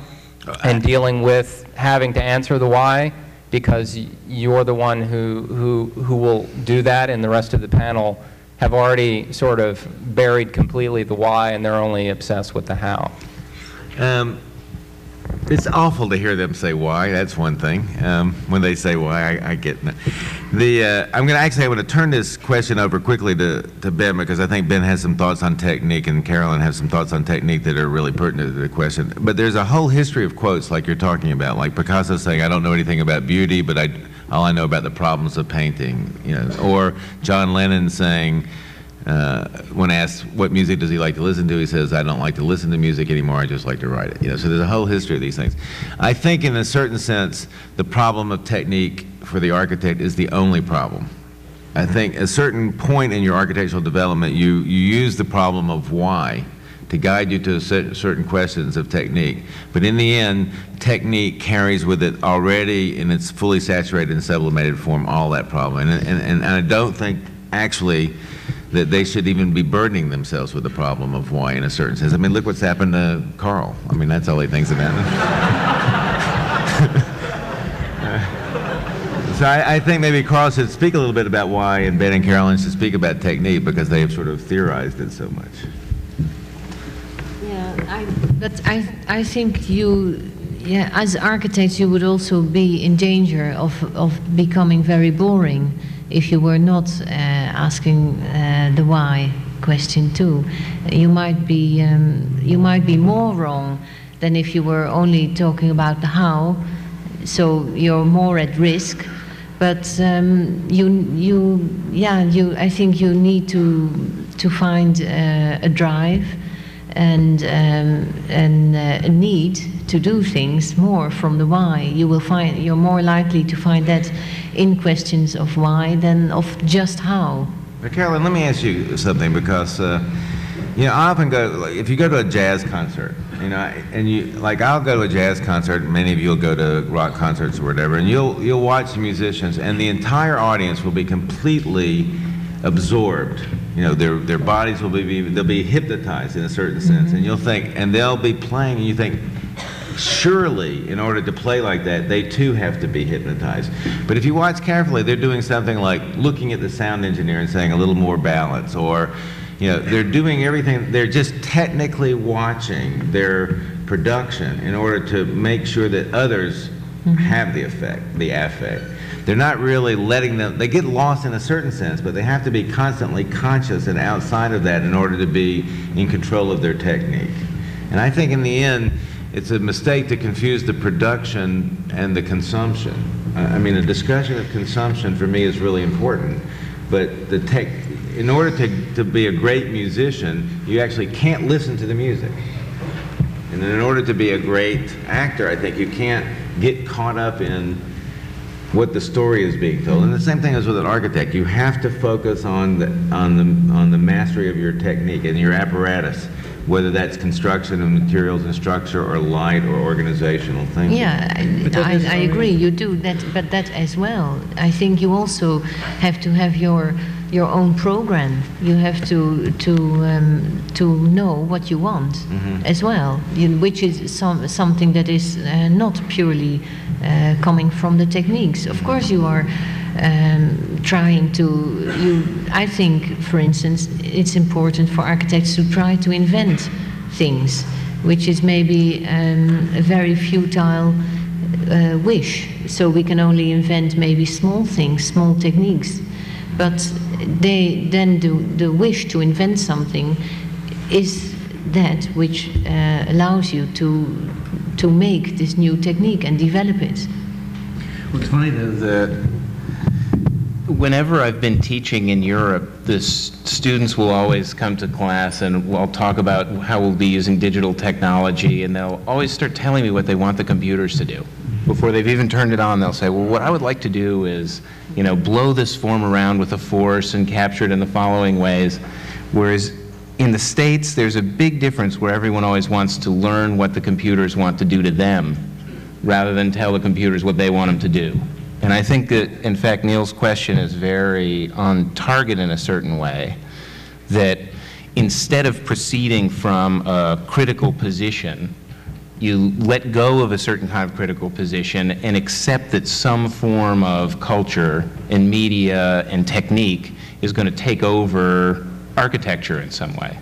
and dealing with having to answer the why because you're the one who, who, who will do that and the rest of the panel have already sort of buried completely the why and they're only obsessed with the how. Um, it's awful to hear them say why. That's one thing. Um, when they say why, I, I get the. Uh, I'm going to actually. I'm going to turn this question over quickly to, to Ben because I think Ben has some thoughts on technique and Caroline has some thoughts on technique that are really pertinent to the question. But there's a whole history of quotes like you're talking about, like Picasso saying, "I don't know anything about beauty, but I all I know about the problems of painting," you know, or John Lennon saying. Uh, when asked what music does he like to listen to, he says, "I don't like to listen to music anymore. I just like to write it." You know, so there's a whole history of these things. I think, in a certain sense, the problem of technique for the architect is the only problem. I think a certain point in your architectural development, you you use the problem of why to guide you to certain questions of technique. But in the end, technique carries with it already in its fully saturated and sublimated form all that problem. And, and, and I don't think actually that they should even be burdening themselves with the problem of why in a certain sense. I mean, look what's happened to Karl. I mean, that's all he thinks about. so I, I, think maybe Karl should speak a little bit about why, and Ben and Caroline should speak about technique because they have sort of theorized it so much. Yeah, I, but I, I think you yeah, as architects, you would also be in danger of, of becoming very boring if you were not uh, asking uh, the why question too. You might be um, you might be more wrong than if you were only talking about the how. So you're more at risk. But um, you you yeah you I think you need to to find uh, a drive and um, and uh, a need to do things more from the why. You will find you're more likely to find that in questions of why than of just how. But Caroline, let me ask you something because, uh, you know, I often go, like, if you go to a jazz concert, you know, and you, like, I'll go to a jazz concert, and many of you will go to rock concerts or whatever, and you'll, you'll watch the musicians, and the entire audience will be completely absorbed. You know, their, their bodies will be, they'll be hypnotized in a certain sense, and you'll think, and they'll be playing, and you think, surely in order to play like that they too have to be hypnotized. But if you watch carefully they're doing something like looking at the sound engineer and saying a little more balance or you know they're doing everything they're just technically watching their production in order to make sure that others mm-hmm. have the effect the affect. They're not really letting them they get lost in a certain sense but they have to be constantly conscious and outside of that in order to be in control of their technique. And i think in the end it's a mistake to confuse the production and the consumption. I mean, a discussion of consumption for me is really important, but the tech, in order to, to be a great musician, you actually can't listen to the music. And in order to be a great actor, I think you can't get caught up in what the story is being told. And the same thing is with an architect. You have to focus on the, on the, on the mastery of your technique and your apparatus, whether that's construction of materials and structure or light or organizational things. Yeah, I, I, I agree. You do that, but that as well. I think you also have to have your your own program. You have to to um, to know what you want as well, you, which is some, something that is uh, not purely uh, coming from the techniques. Of course, you are. Um, trying to you I think for instance it's important for architects to try to invent things which is maybe um, a very futile uh, wish. So we can only invent maybe small things small techniques. But they then do the wish to invent something is that which uh, allows you to to make this new technique and develop it. Well, it's funny though that whenever I've been teaching in Europe, the students will always come to class and we'll talk about how we'll be using digital technology, and they'll always start telling me what they want the computers to do. Before they've even turned it on, they'll say, "Well, what I would like to do is, you know, blow this form around with a force and capture it in the following ways." Whereas in the States, there's a big difference where everyone always wants to learn what the computers want to do to them rather than tell the computers what they want them to do. And I think that, in fact, Neil's question is very on target in a certain way, that instead of proceeding from a critical position, you let go of a certain kind of critical position and accept that some form of culture and media and technique is going to take over architecture in some way.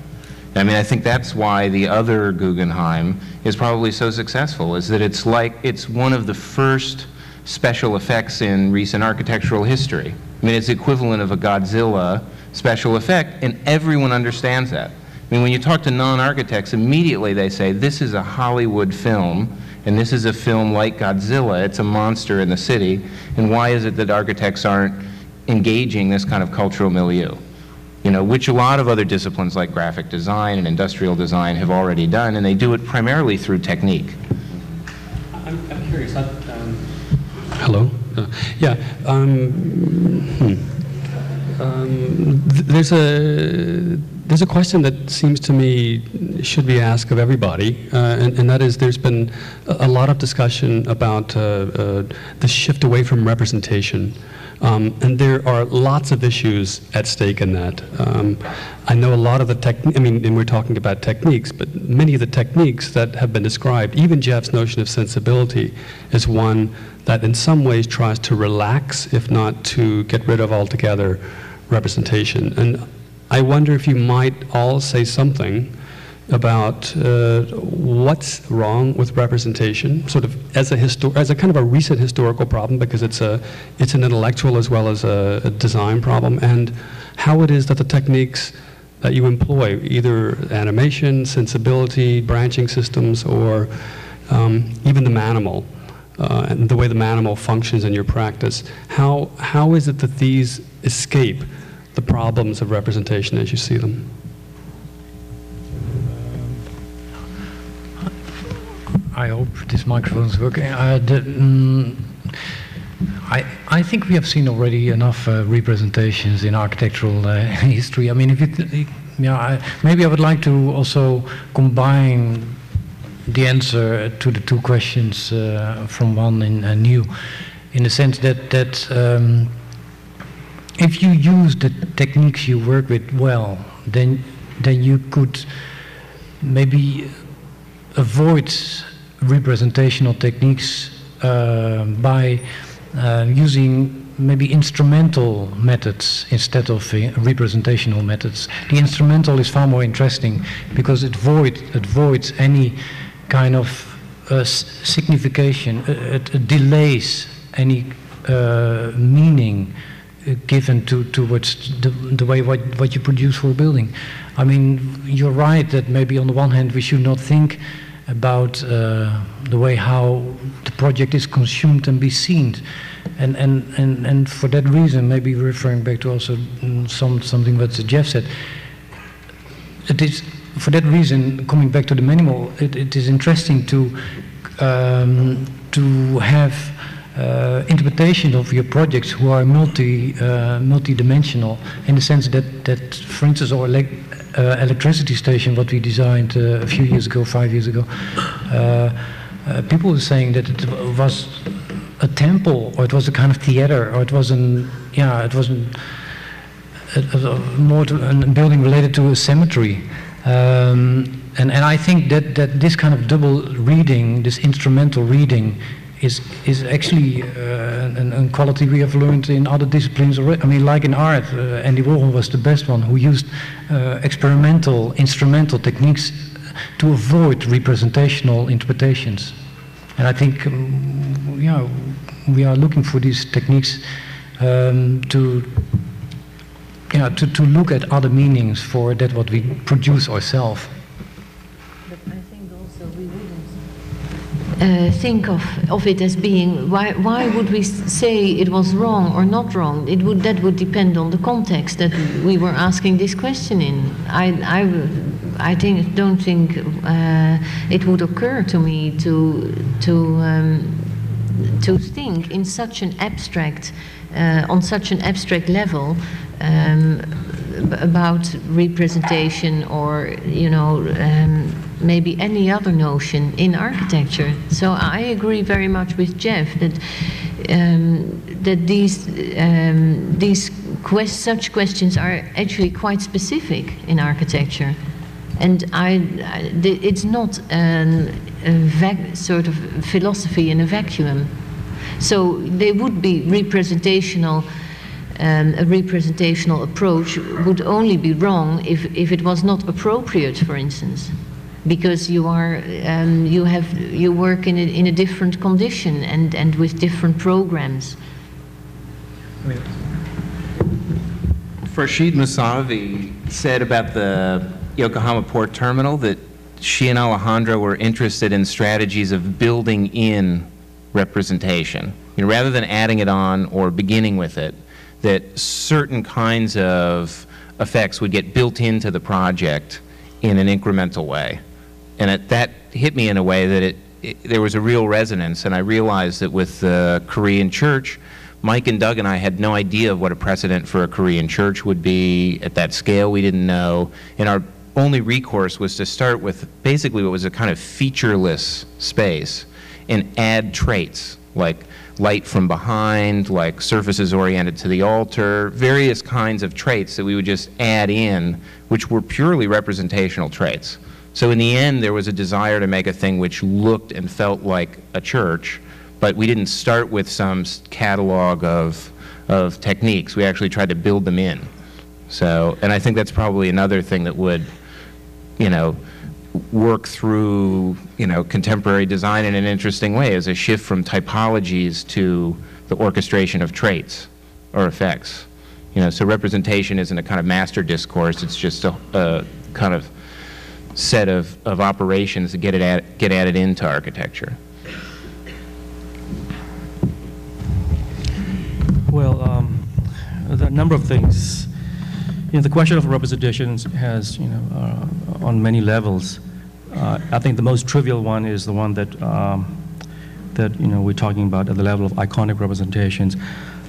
I mean, I think that's why the other Guggenheim is probably so successful, is that it's like, it's one of the first special effects in recent architectural history. I mean, it's equivalent of a Godzilla special effect, and everyone understands that. I mean, when you talk to non-architects, immediately they say, this is a Hollywood film, and this is a film like Godzilla. It's a monster in the city. And why is it that architects aren't engaging this kind of cultural milieu? You know, which a lot of other disciplines like graphic design and industrial design have already done, and they do it primarily through technique. I'm, I'm curious. I, um, hello. Uh, yeah. Um, hmm. um, th- there's a there's a question that seems to me should be asked of everybody, uh, and, and that is there's been a, lot of discussion about uh, uh, the shift away from representation. Um, and there are lots of issues at stake in that. Um, I know a lot of the tech, I mean, and we're talking about techniques, but many of the techniques that have been described, even Jeff's notion of sensibility, is one that in some ways tries to relax, if not to get rid of altogether, representation. And I wonder if you might all say something about uh, what's wrong with representation, sort of as a histor- as a kind of a recent historical problem because it's a it's an intellectual as well as a, a design problem, and how it is that the techniques that you employ, either animation, sensibility, branching systems, or um, even the manimal, uh, and the way the manimal functions in your practice. How how is it that these escape the problems of representation as you see them? I hope this microphone is working. Uh, mm, I, I think we have seen already enough uh, representations in architectural uh, history. I mean, if it, yeah, I, maybe I would like to also combine the answer to the two questions uh, from one and uh, new, in the sense that that um, if you use the techniques you work with well, then then you could maybe avoid representational techniques uh, by uh, using maybe instrumental methods instead of uh, representational methods. The instrumental is far more interesting because it, void, it voids any kind of uh, signification, uh, it, it, delays any uh, meaning given to towards the, the way what, what you produce for a building. I mean, you're right that maybe on the one hand we should not think about uh, the way how the project is consumed and be seen. And, and, and, and for that reason, maybe referring back to also mm, some, something that Jeff said, it is for that reason, coming back to the manimal, it, it is interesting to, um, to have uh, interpretation of your projects who are multi, uh, multi-dimensional in the sense that, that for instance, our uh, electricity station, what we designed uh, a few years ago, five years ago, uh, people were saying that it was a temple, or it was a kind of theater, or it was an, yeah, it was an, more to, a building related to a cemetery. Um, and, and I think that, that this kind of double reading, this instrumental reading, is is actually uh, a quality we have learned in other disciplines already. I mean, like in art, uh, Andy Warhol was the best one who used uh, experimental, instrumental techniques to avoid representational interpretations. And I think, um, yeah, we are looking for these techniques um, to, yeah, to, to look at other meanings for that what we produce ourselves. Uh, think of, of it as being why, why would we say it was wrong or not wrong? It would that would depend on the context that we were asking this question in. I i, I think don't think uh, it would occur to me to to um, to think in such an abstract uh, on such an abstract level um, about representation or you know um, maybe any other notion in architecture. So I agree very much with Jeff that um, that these um, these quest such questions are actually quite specific in architecture, and I, I it's not an, a sort of philosophy in a vacuum. So they would be representational. Um, a representational approach would only be wrong if, if it was not appropriate, for instance because you are um, you have you work in a, in a different condition and and with different programs. Farshid Moussavi said about the Yokohama Port Terminal that she and Alejandro were interested in strategies of building in representation. You know, rather than adding it on or beginning with it, that certain kinds of effects would get built into the project in an incremental way and it, that hit me in a way that it, it, there was a real resonance, and I realized that with the Korean church, Mike and Doug and I had no idea of what a precedent for a Korean church would be at that scale. We didn't know, and our only recourse was to start with basically what was a kind of featureless space and add traits like light from behind, like surfaces oriented to the altar, various kinds of traits that we would just add in, which were purely representational traits. So in the end, there was a desire to make a thing which looked and felt like a church, but we didn't start with some catalog of, of techniques. We actually tried to build them in. So, and I think that's probably another thing that would, you know, work through, you know, contemporary design in an interesting way as a shift from typologies to the orchestration of traits or effects. You know, so representation isn't a kind of master discourse, it's just a, a kind of set of, of operations that get, it add, get added into architecture. Well, um, a number of things. You know, the question of representations has, you know, uh, on many levels. Uh, I think the most trivial one is the one that, um, that, you know, we're talking about at the level of iconic representations.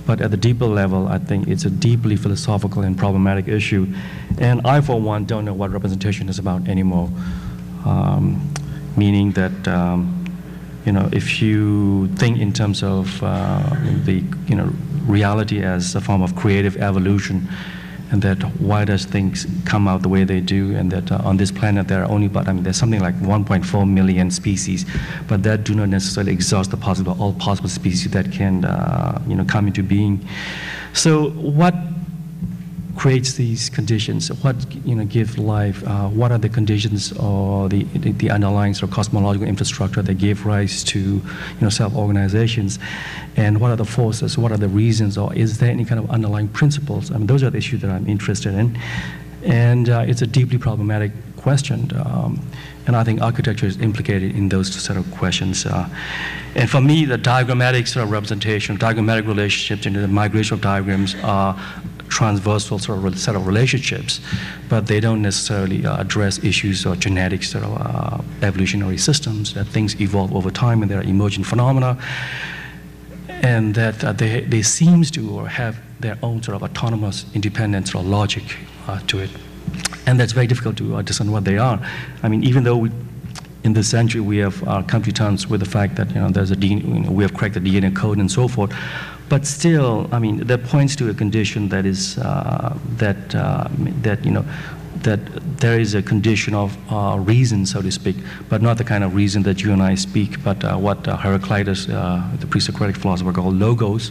But at the deeper level, I think it's a deeply philosophical and problematic issue. And I, for one, don't know what representation is about anymore. Um, meaning that, um, you know, if you think in terms of uh, the, you know, reality as a form of creative evolution, and that why does things come out the way they do, and that uh, on this planet there are only but I mean there's something like 1.4 million species, but that do not necessarily exhaust the possible all possible species that can uh, you know come into being. So what creates these conditions? What you know give life? Uh, what are the conditions or the, the, underlying sort of cosmological infrastructure that gave rise to you know self-organizations? And what are the forces? What are the reasons? Or is there any kind of underlying principles? I mean, those are the issues that I'm interested in, and uh, it's a deeply problematic question. Um, and I think architecture is implicated in those set of questions. Uh, and for me, the diagrammatic sort of representation, diagrammatic relationships, and the migration of diagrams are transversal sort of set of relationships, but they don't necessarily uh, address issues of genetic sort of uh, evolutionary systems, that things evolve over time and there are emergent phenomena, and that uh, they, they seems to or have their own sort of autonomous independence or logic to it. And that's very difficult to discern what they are. I mean, even though we, in this century we have uh, come to terms with the fact that you know, there's a you know, we have cracked the DNA code and so forth, but still, I mean, that points to a condition that is uh, that uh, that you know that there is a condition of uh, reason, so to speak, but not the kind of reason that you and I speak, but uh, what uh, Heraclitus, uh, the pre-Socratic philosopher, called logos.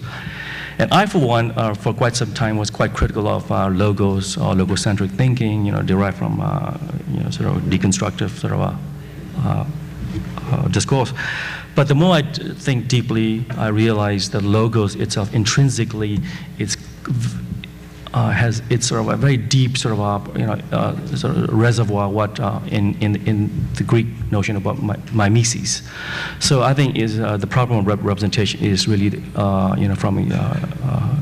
And I, for one, for quite some time, was quite critical of logos or logocentric thinking, you know, derived from you know sort of deconstructive sort of discourse. But the more I think deeply, I realize that logos itself intrinsically it's, uh, has it's sort of a very deep sort of a, you know uh, sort of reservoir what uh, in, in in the Greek notion about mimesis. So I think is uh, the problem of rep representation is really uh, you know from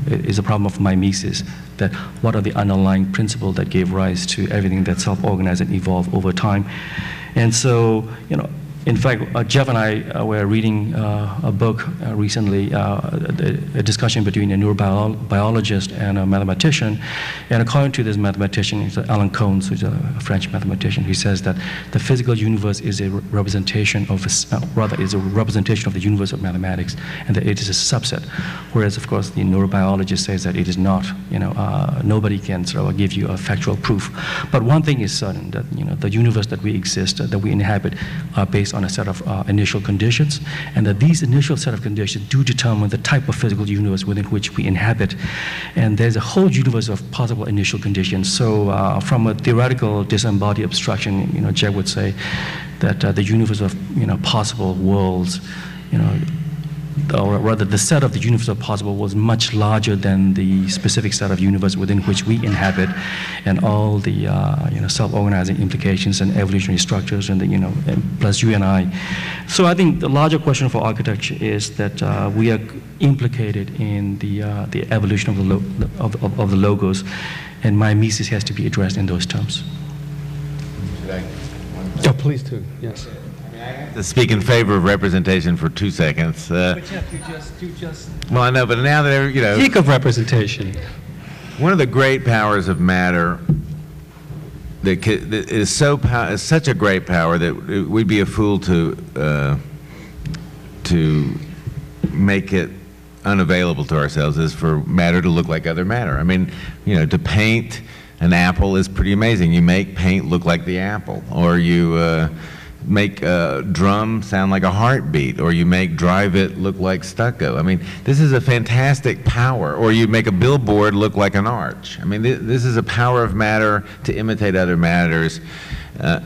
is a problem of mimesis that what are the underlying principles that gave rise to everything that self-organized and evolved over time, and so you know in fact, uh, Jeff and I uh, were reading uh, a book uh, recently, uh, a, discussion between a neurobiologist and a mathematician. And according to this mathematician, Alan Connes, who's a French mathematician, he says that the physical universe is a representation of, a, uh, rather, is a representation of the universe of mathematics, and that it is a subset. Whereas, of course, the neurobiologist says that it is not. You know, nobody can sort of give you a factual proof. But one thing is certain that you know the universe that we exist, that we inhabit, are based on a set of uh, initial conditions, and that these initial set of conditions do determine the type of physical universe within which we inhabit. And there's a whole universe of possible initial conditions. So, uh, from a theoretical disembodied abstraction, you know, Jay would say that uh, the universe of you know possible worlds, you know, or rather the set of the universe of possible was much larger than the specific set of universe within which we inhabit and all the uh, you know, self-organizing implications and evolutionary structures and the, you know, plus you and I. So I think the larger question for architecture is that uh, we are implicated in the, uh, the evolution of the, of, of, of the logos and mimesis has to be addressed in those terms. Oh, please do, yes to speak in favor of representation for two seconds. Uh, but Jeff, you just, you just. Well, I know, but now that you know. Speak of representation. One of the great powers of matter that, that is so is such a great power that we'd be a fool to uh, to make it unavailable to ourselves is for matter to look like other matter. I mean, you know, to paint an apple is pretty amazing. You make paint look like the apple, or you. Uh, make a drum sound like a heartbeat, or you make Dryvit look like stucco. I mean, this is a fantastic power. Or you make a billboard look like an arch. I mean, th this is a power of matter to imitate other matters. Uh,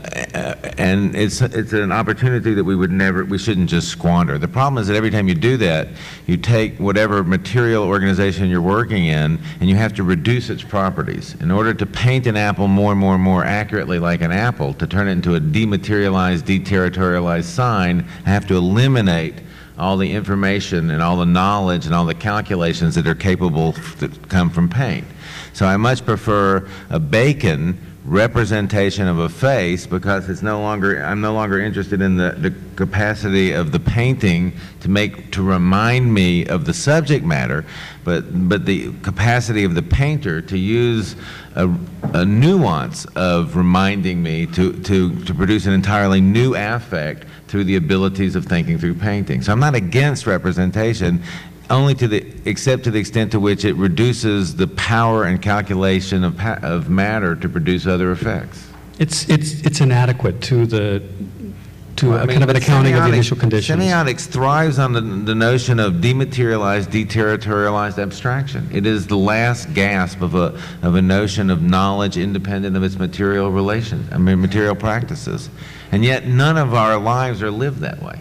and it's, it's an opportunity that we would never, we shouldn't just squander. The problem is that every time you do that, you take whatever material organization you're working in and you have to reduce its properties. In order to paint an apple more and more and more accurately like an apple, to turn it into a dematerialized, deterritorialized sign, I have to eliminate all the information and all the knowledge and all the calculations that are capable that come from paint. So I much prefer a Bacon representation of a face because it's no longer I'm no longer interested in the, the capacity of the painting to make to remind me of the subject matter but but the capacity of the painter to use a, a nuance of reminding me to, to, to produce an entirely new affect through the abilities of thinking through painting. So I'm not against representation only to the, except to the extent to which it reduces the power and calculation of, of matter to produce other effects. It's, it's, it's inadequate to the, to Well, I a mean, kind of an accounting of the initial conditions. Semiotics thrives on the, the notion of dematerialized, deterritorialized abstraction. It is the last gasp of a, of a notion of knowledge independent of its material relations, I mean, material practices. And yet, none of our lives are lived that way.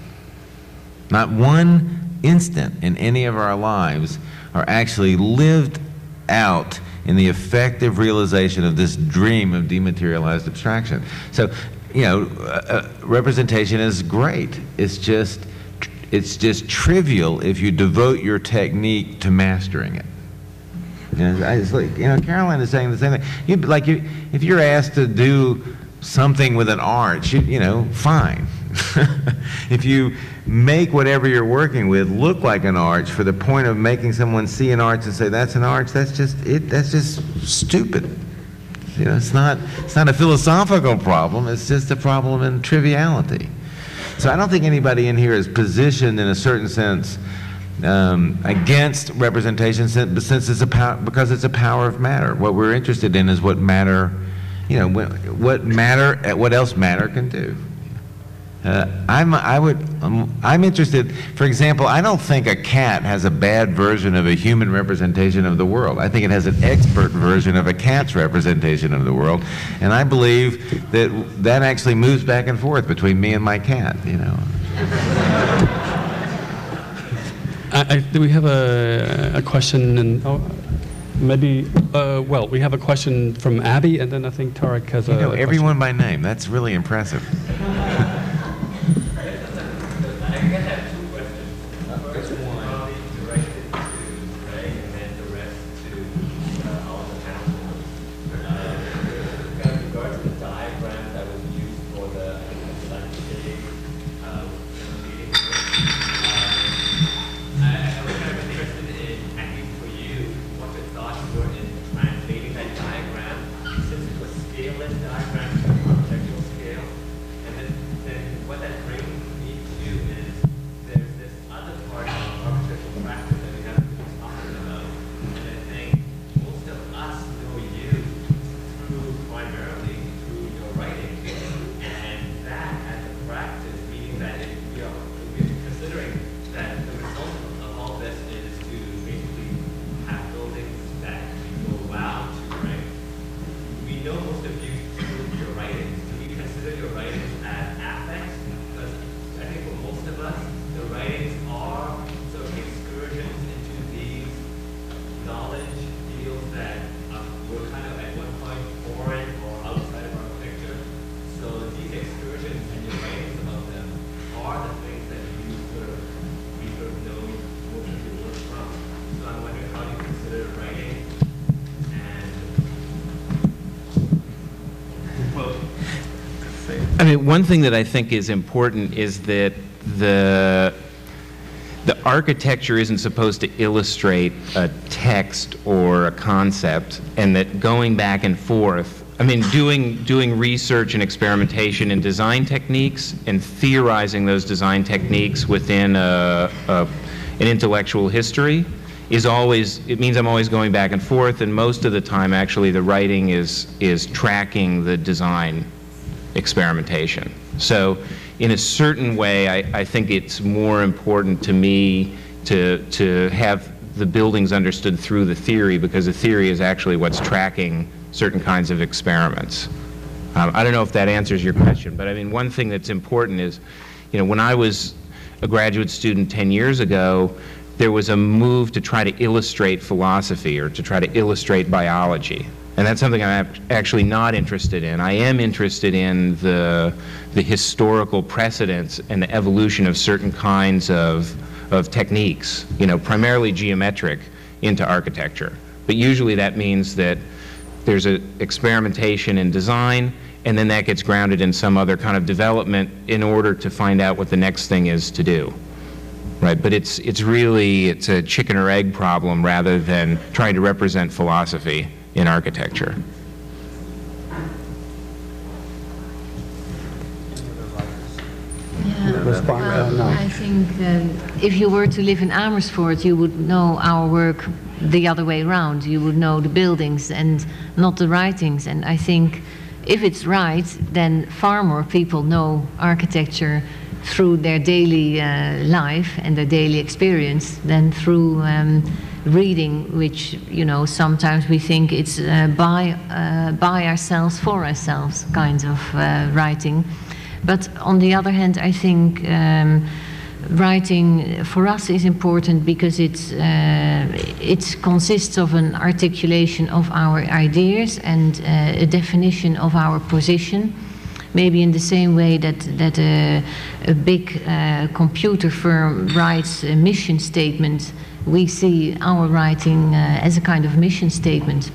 Not one instant in any of our lives are actually lived out in the effective realization of this dream of dematerialized abstraction. So, you know, uh, uh, representation is great. It's just, it's just trivial if you devote your technique to mastering it. You know, I- it's like, you know, Caroline is saying the same thing. You, like, you, if you're asked to do something with an arch, you, you know, fine. if you make whatever you're working with look like an arch for the point of making someone see an arch and say that's an arch, that's just it. That's just stupid. You know, it's not it's not a philosophical problem. It's just a problem in triviality. So I don't think anybody in here is positioned in a certain sense um, against representation, sin- but since it's a pow- because it's a power of matter. What we're interested in is what matter, you know, what, what matter, what else matter can do. Uh, I'm, I would, um, I'm interested, for example, I don't think a cat has a bad version of a human representation of the world. I think it has an expert version of a cat's representation of the world. And I believe that that actually moves back and forth between me and my cat, you know. I, I, do we have a, a question and, oh, maybe, uh, well, we have a question from Abby and then I think Tarek has a. You know a question. everyone by name. That's really impressive. mean, one thing that I think is important is that the the architecture isn't supposed to illustrate a text or a concept, and that going back and forth. I mean, doing doing research and experimentation in design techniques and theorizing those design techniques within a, a, an intellectual history is always it means I'm always going back and forth, and most of the time, actually, the writing is is tracking the design experimentation. So, in a certain way, I, I think it's more important to me to, to have the buildings understood through the theory because the theory is actually what's tracking certain kinds of experiments. Um, I don't know if that answers your question, but I mean, one thing that's important is, you know, when I was a graduate student 10 years ago, there was a move to try to illustrate philosophy or to try to illustrate biology. And that's something I'm actually not interested in. I am interested in the, the historical precedents and the evolution of certain kinds of, of techniques, you know, primarily geometric, into architecture. But usually that means that there's an experimentation in design, and then that gets grounded in some other kind of development in order to find out what the next thing is to do. Right, but it's, it's really, it's a chicken or egg problem rather than trying to represent philosophy in architecture. Well, I think um, if you were to live in Amersfoort, you would know our work the other way around. You would know the buildings and not the writings. And I think if it's right, then far more people know architecture through their daily uh, life and their daily experience than through um, reading, which you know sometimes we think it's uh, by uh, by ourselves for ourselves kinds of uh, writing. But on the other hand, I think um, writing for us is important because it's, uh, it consists of an articulation of our ideas and uh, a definition of our position. Maybe in the same way that, that a, big uh, computer firm writes a mission statement, we see our writing uh, as a kind of mission statement.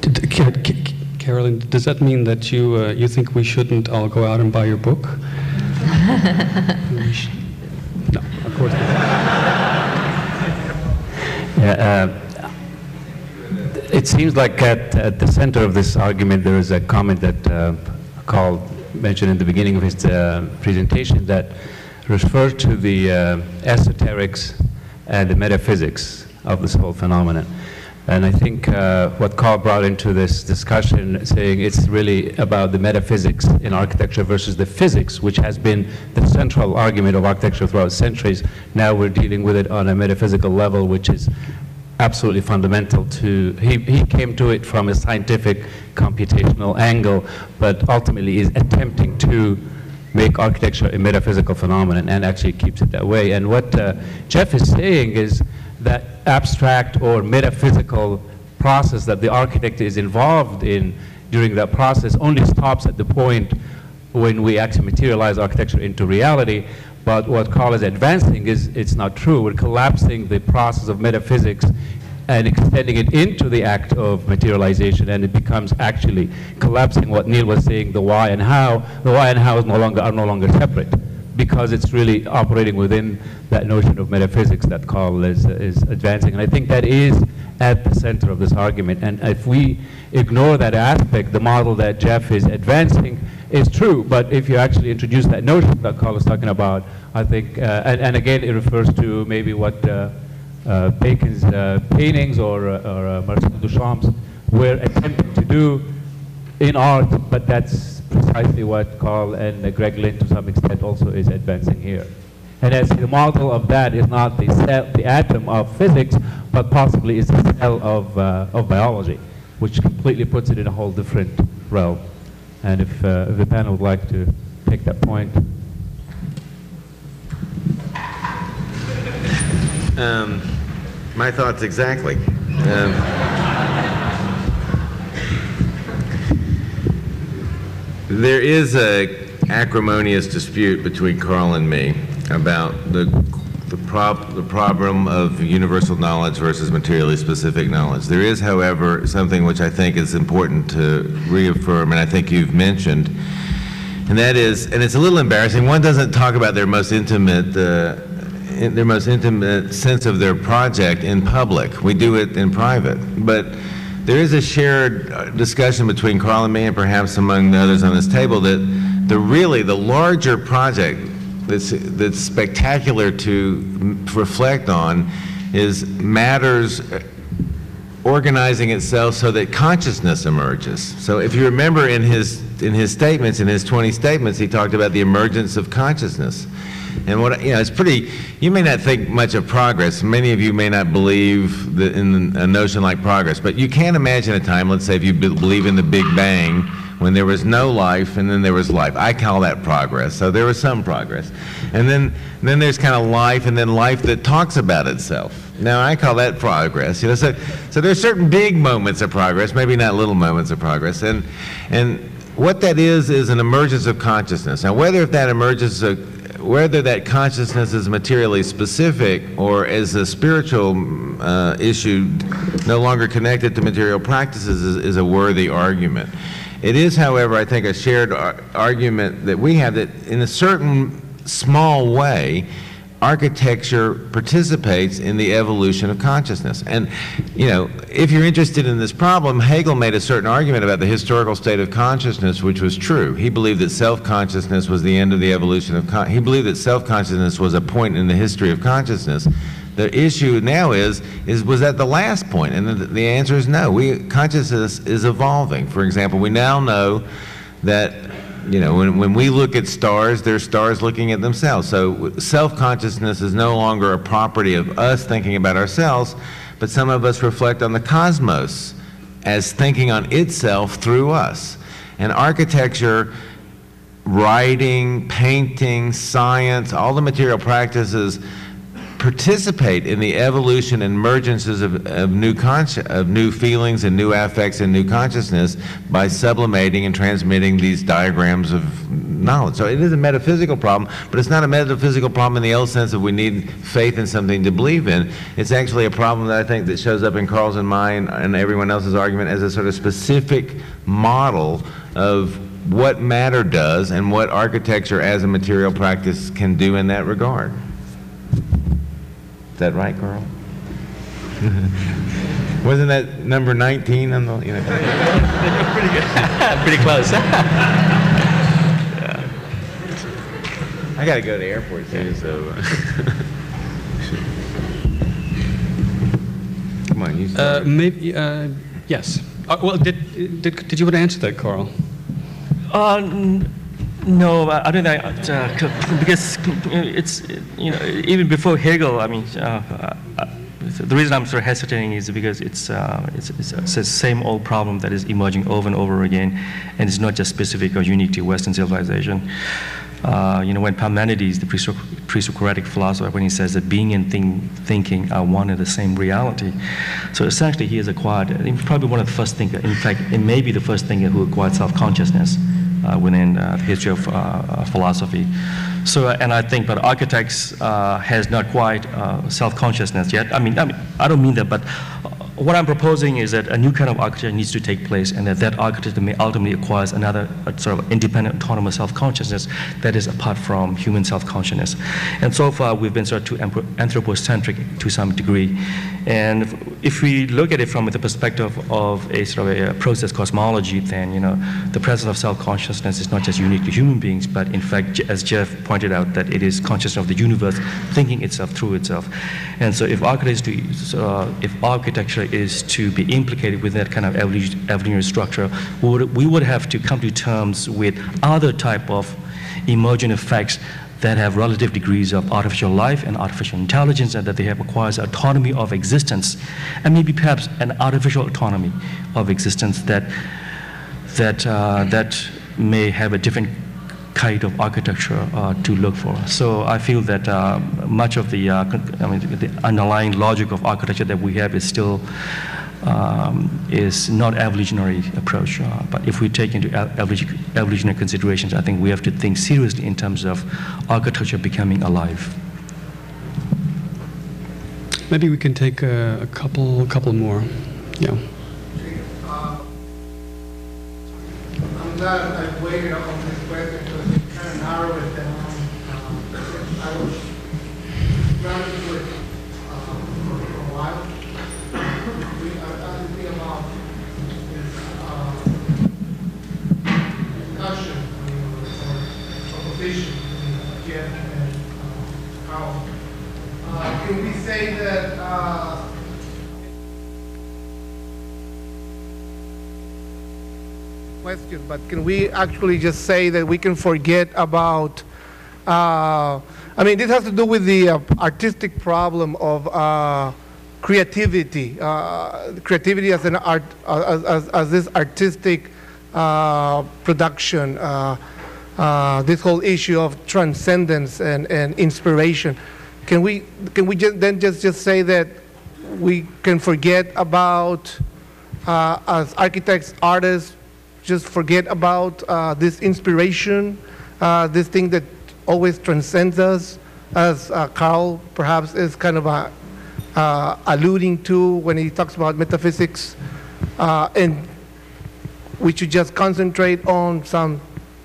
Did- Ca- Ca- Caroline, does that mean that you, uh, you think we shouldn't all go out and buy your book? No, of course not. Yeah, uh, It seems like at, at the center of this argument, there is a comment that uh, Karl mentioned in the beginning of his uh, presentation that refers to the uh, esoterics and the metaphysics of this whole phenomenon. And I think uh, what Karl brought into this discussion, saying it's really about the metaphysics in architecture versus the physics, which has been the central argument of architecture throughout centuries. Now we're dealing with it on a metaphysical level, which is absolutely fundamental to, he, he came to it from a scientific computational angle, but ultimately is attempting to make architecture a metaphysical phenomenon and actually keeps it that way. And what uh, Jeff is saying is that abstract or metaphysical process that the architect is involved in during that process only stops at the point when we actually materialize architecture into reality. But what Karl is advancing is it's not true. We're collapsing the process of metaphysics and extending it into the act of materialization, and it becomes actually collapsing what Neil was saying, the why and how. The why and how is no longer, are no longer separate because it's really operating within that notion of metaphysics that Karl is, is advancing. And I think that is at the center of this argument. And if we ignore that aspect, the model that Jeff is advancing is true. But if you actually introduce that notion that Karl is talking about, I think, uh, and, and again, it refers to maybe what uh, Bacon's uh, paintings or, uh, or uh, Marcel Duchamp's were attempting to do in art, but that's precisely what Karl and uh, Greg Lynn to some extent also is advancing here. And as the model of that is not the cell, the atom of physics, but possibly is the cell of, uh, of biology, which completely puts it in a whole different realm. And if, uh, if the panel would like to take that point. Um, my thoughts exactly. Um, there is a acrimonious dispute between Karl and me about the the, prob- the problem of universal knowledge versus materially specific knowledge. There is, however, something which I think is important to reaffirm, and I think you've mentioned, and that is, and it's a little embarrassing. One doesn't talk about their most intimate, uh, their most intimate sense of their project in public. We do it in private, but there is a shared uh, discussion between Karl and me, and perhaps among the others on this table, that the really the larger project that's that's spectacular to reflect on is matters uh, organizing itself so that consciousness emerges. So if you remember in his, in his statements, in his 20 statements, he talked about the emergence of consciousness. And what, you know, it's pretty, you may not think much of progress. Many of you may not believe the, in a notion like progress, but you can imagine a time, let's say if you be- believe in the Big Bang, when there was no life and then there was life. I call that progress. So there was some progress. And then, then there's kind of life and then life that talks about itself. Now I call that progress. You know, so, so there's certain big moments of progress, maybe not little moments of progress. And, and what that is, is an emergence of consciousness. Now whether if that emergence of whether that consciousness is materially specific or as a spiritual uh, issue no longer connected to material practices is, is a worthy argument. It is, however, I think, a shared ar- argument that we have that in a certain small way, architecture participates in the evolution of consciousness. And, you know, if you're interested in this problem, Hegel made a certain argument about the historical state of consciousness, which was true. He believed that self-consciousness was the end of the evolution of he believed that self-consciousness was a point in the history of consciousness. The issue now is, is was that the last point? And the, the answer is no. We, consciousness is evolving. For example, we now know that you know, when, when we look at stars, they're stars looking at themselves. So self-consciousness is no longer a property of us thinking about ourselves, but some of us reflect on the cosmos as thinking on itself through us. And architecture, writing, painting, science, all the material practices participate in the evolution and emergences of, of, new of new feelings and new affects and new consciousness by sublimating and transmitting these diagrams of knowledge. So it is a metaphysical problem, but it's not a metaphysical problem in the old sense of we need faith in something to believe in. It's actually a problem that I think that shows up in Karl's and mine and everyone else's argument as a sort of specific model of what matter does and what architecture as a material practice can do in that regard. Is that right, Karl? Wasn't that number 19 on the, you know? Pretty good. Pretty close. yeah. I got to go to the airport soon, so. Come on, you Uh, maybe, uh, yes. Uh, well, did, did, did you want to answer that, Karl? Uh, n- no, I I don't think, uh, because it's, you know, even before Hegel, I mean, uh, uh, the reason I'm sort of hesitating is because it's, uh, it's, it's, it's the same old problem that is emerging over and over again, and it's not just specific or unique to Western civilization. Uh, you know, when Parmenides, the pre-Soc- pre-Socratic philosopher, when he says that being and think, thinking are one and the same reality. So essentially, he has acquired, probably one of the first thinkers, in fact, it may be the first thinker who acquired self-consciousness uh, within uh, the history of uh, uh, philosophy. So, uh, and I think, but architects uh, has not quite uh, self-consciousness yet. I mean, I mean, I don't mean that, but uh, what I'm proposing is that a new kind of architecture needs to take place, and that that architecture may ultimately acquires another uh, sort of independent, autonomous self-consciousness that is apart from human self-consciousness. And so far, we've been sort of too anthropocentric to some degree. And if- we look at it from the perspective of a sort of a process cosmology, then you know the presence of self-consciousness is not just unique to human beings, but in fact, as Jeff pointed out, that it is consciousness of the universe thinking itself through itself. And so, if architecture, uh, if architecture is to be implicated with that kind of evolutionary structure, we would, we would have to come to terms with other type of emergent effects that have relative degrees of artificial life and artificial intelligence and that they have acquired autonomy of existence and maybe perhaps an artificial autonomy of existence that that uh, that may have a different kind of architecture uh, to look for. So I feel that uh, much of the, uh, I mean, the underlying logic of architecture that we have is still um, is not evolutionary approach. Uh, but if we take into evolutionary considerations, I think we have to think seriously in terms of architecture becoming alive. Maybe we can take a, a couple, couple more. Yeah. I'm glad I waited on this question because it kind of narrowed it down. Um, I was running with, um, for for a while. We, I, I about this, uh, discussion, know, or opposition Jeff and, uh, Karl. Uh, can we say that, uh, question, but can we actually just say that we can forget about, uh, I mean, this has to do with the uh, artistic problem of uh, creativity, uh, creativity as an art, as, as, as this artistic uh, production, uh, this whole issue of transcendence and, and inspiration. Can we, can we just, then just, just say that we can forget about, uh, as architects, artists, just forget about uh, this inspiration, uh, this thing that always transcends us, as uh, Karl perhaps is kind of a, uh, alluding to when he talks about metaphysics, uh, and we should just concentrate on some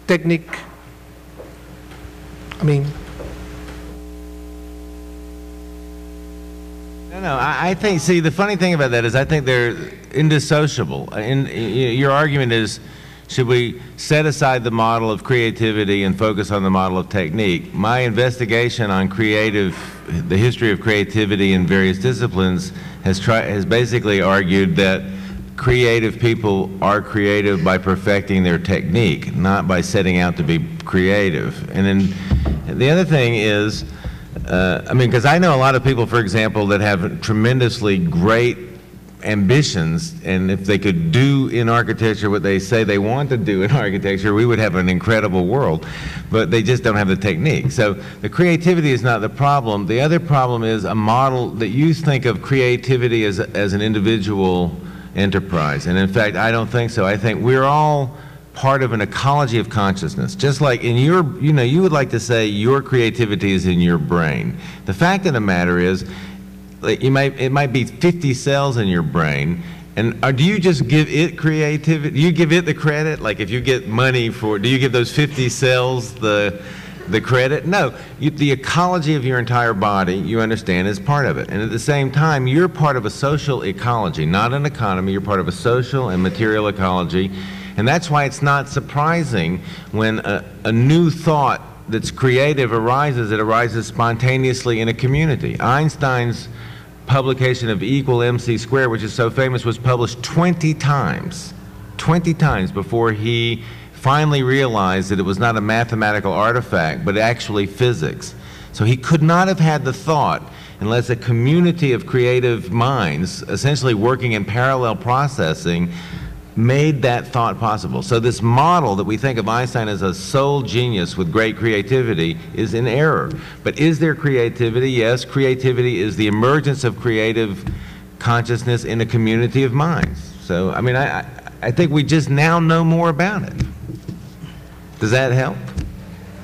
technique. I mean, No, no, I, I think, see, the funny thing about that is I think they're indissociable. In, your argument is, should we set aside the model of creativity and focus on the model of technique? My investigation on creative, the history of creativity in various disciplines has tried, has basically argued that creative people are creative by perfecting their technique, not by setting out to be creative. And then the other thing is, uh, I mean, because I know a lot of people, for example, that have tremendously great ambitions, and if they could do in architecture what they say they want to do in architecture, we would have an incredible world. But they just don't have the technique. So the creativity is not the problem. The other problem is a model that you think of creativity as, as an individual enterprise. And in fact, I don't think so. I think we're all part of an ecology of consciousness. Just like in your, you know, you would like to say your creativity is in your brain. The fact of the matter is, like, you might, it might be 50 cells in your brain, and or do you just give it creativity? Do you give it the credit? Like if you get money for, do you give those 50 cells the, the credit? No. You, the ecology of your entire body, you understand, is part of it. And at the same time, you're part of a social ecology, not an economy. You're part of a social and material ecology. And that's why it's not surprising when a, a new thought that's creative arises, it arises spontaneously in a community. Einstein's publication of equal mc squared, which is so famous, was published 20 times. 20 times before he finally realized that it was not a mathematical artifact, but actually physics. So he could not have had the thought unless a community of creative minds, essentially working in parallel processing, made that thought possible. So this model that we think of Einstein as a sole genius with great creativity is in error. But is there creativity? Yes, creativity is the emergence of creative consciousness in a community of minds. So, I mean, I, I- think we just now know more about it. Does that help?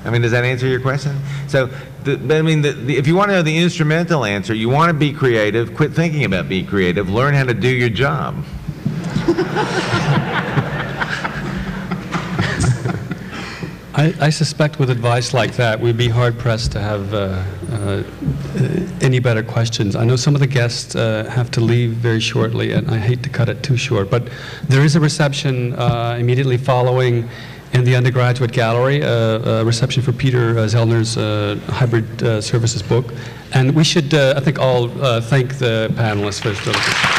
I mean, does that answer your question? So, the, I mean, the, the, if you want to know the instrumental answer, you want to be creative, quit thinking about being creative, learn how to do your job. I, I suspect with advice like that, we'd be hard pressed to have uh, uh, any better questions. I know some of the guests uh, have to leave very shortly, and I hate to cut it too short, but there is a reception uh, immediately following in the undergraduate gallery, uh, a reception for Peter uh, Zellner's uh, hybrid uh, services book. And we should, uh, I think, all uh, thank the panelists for this.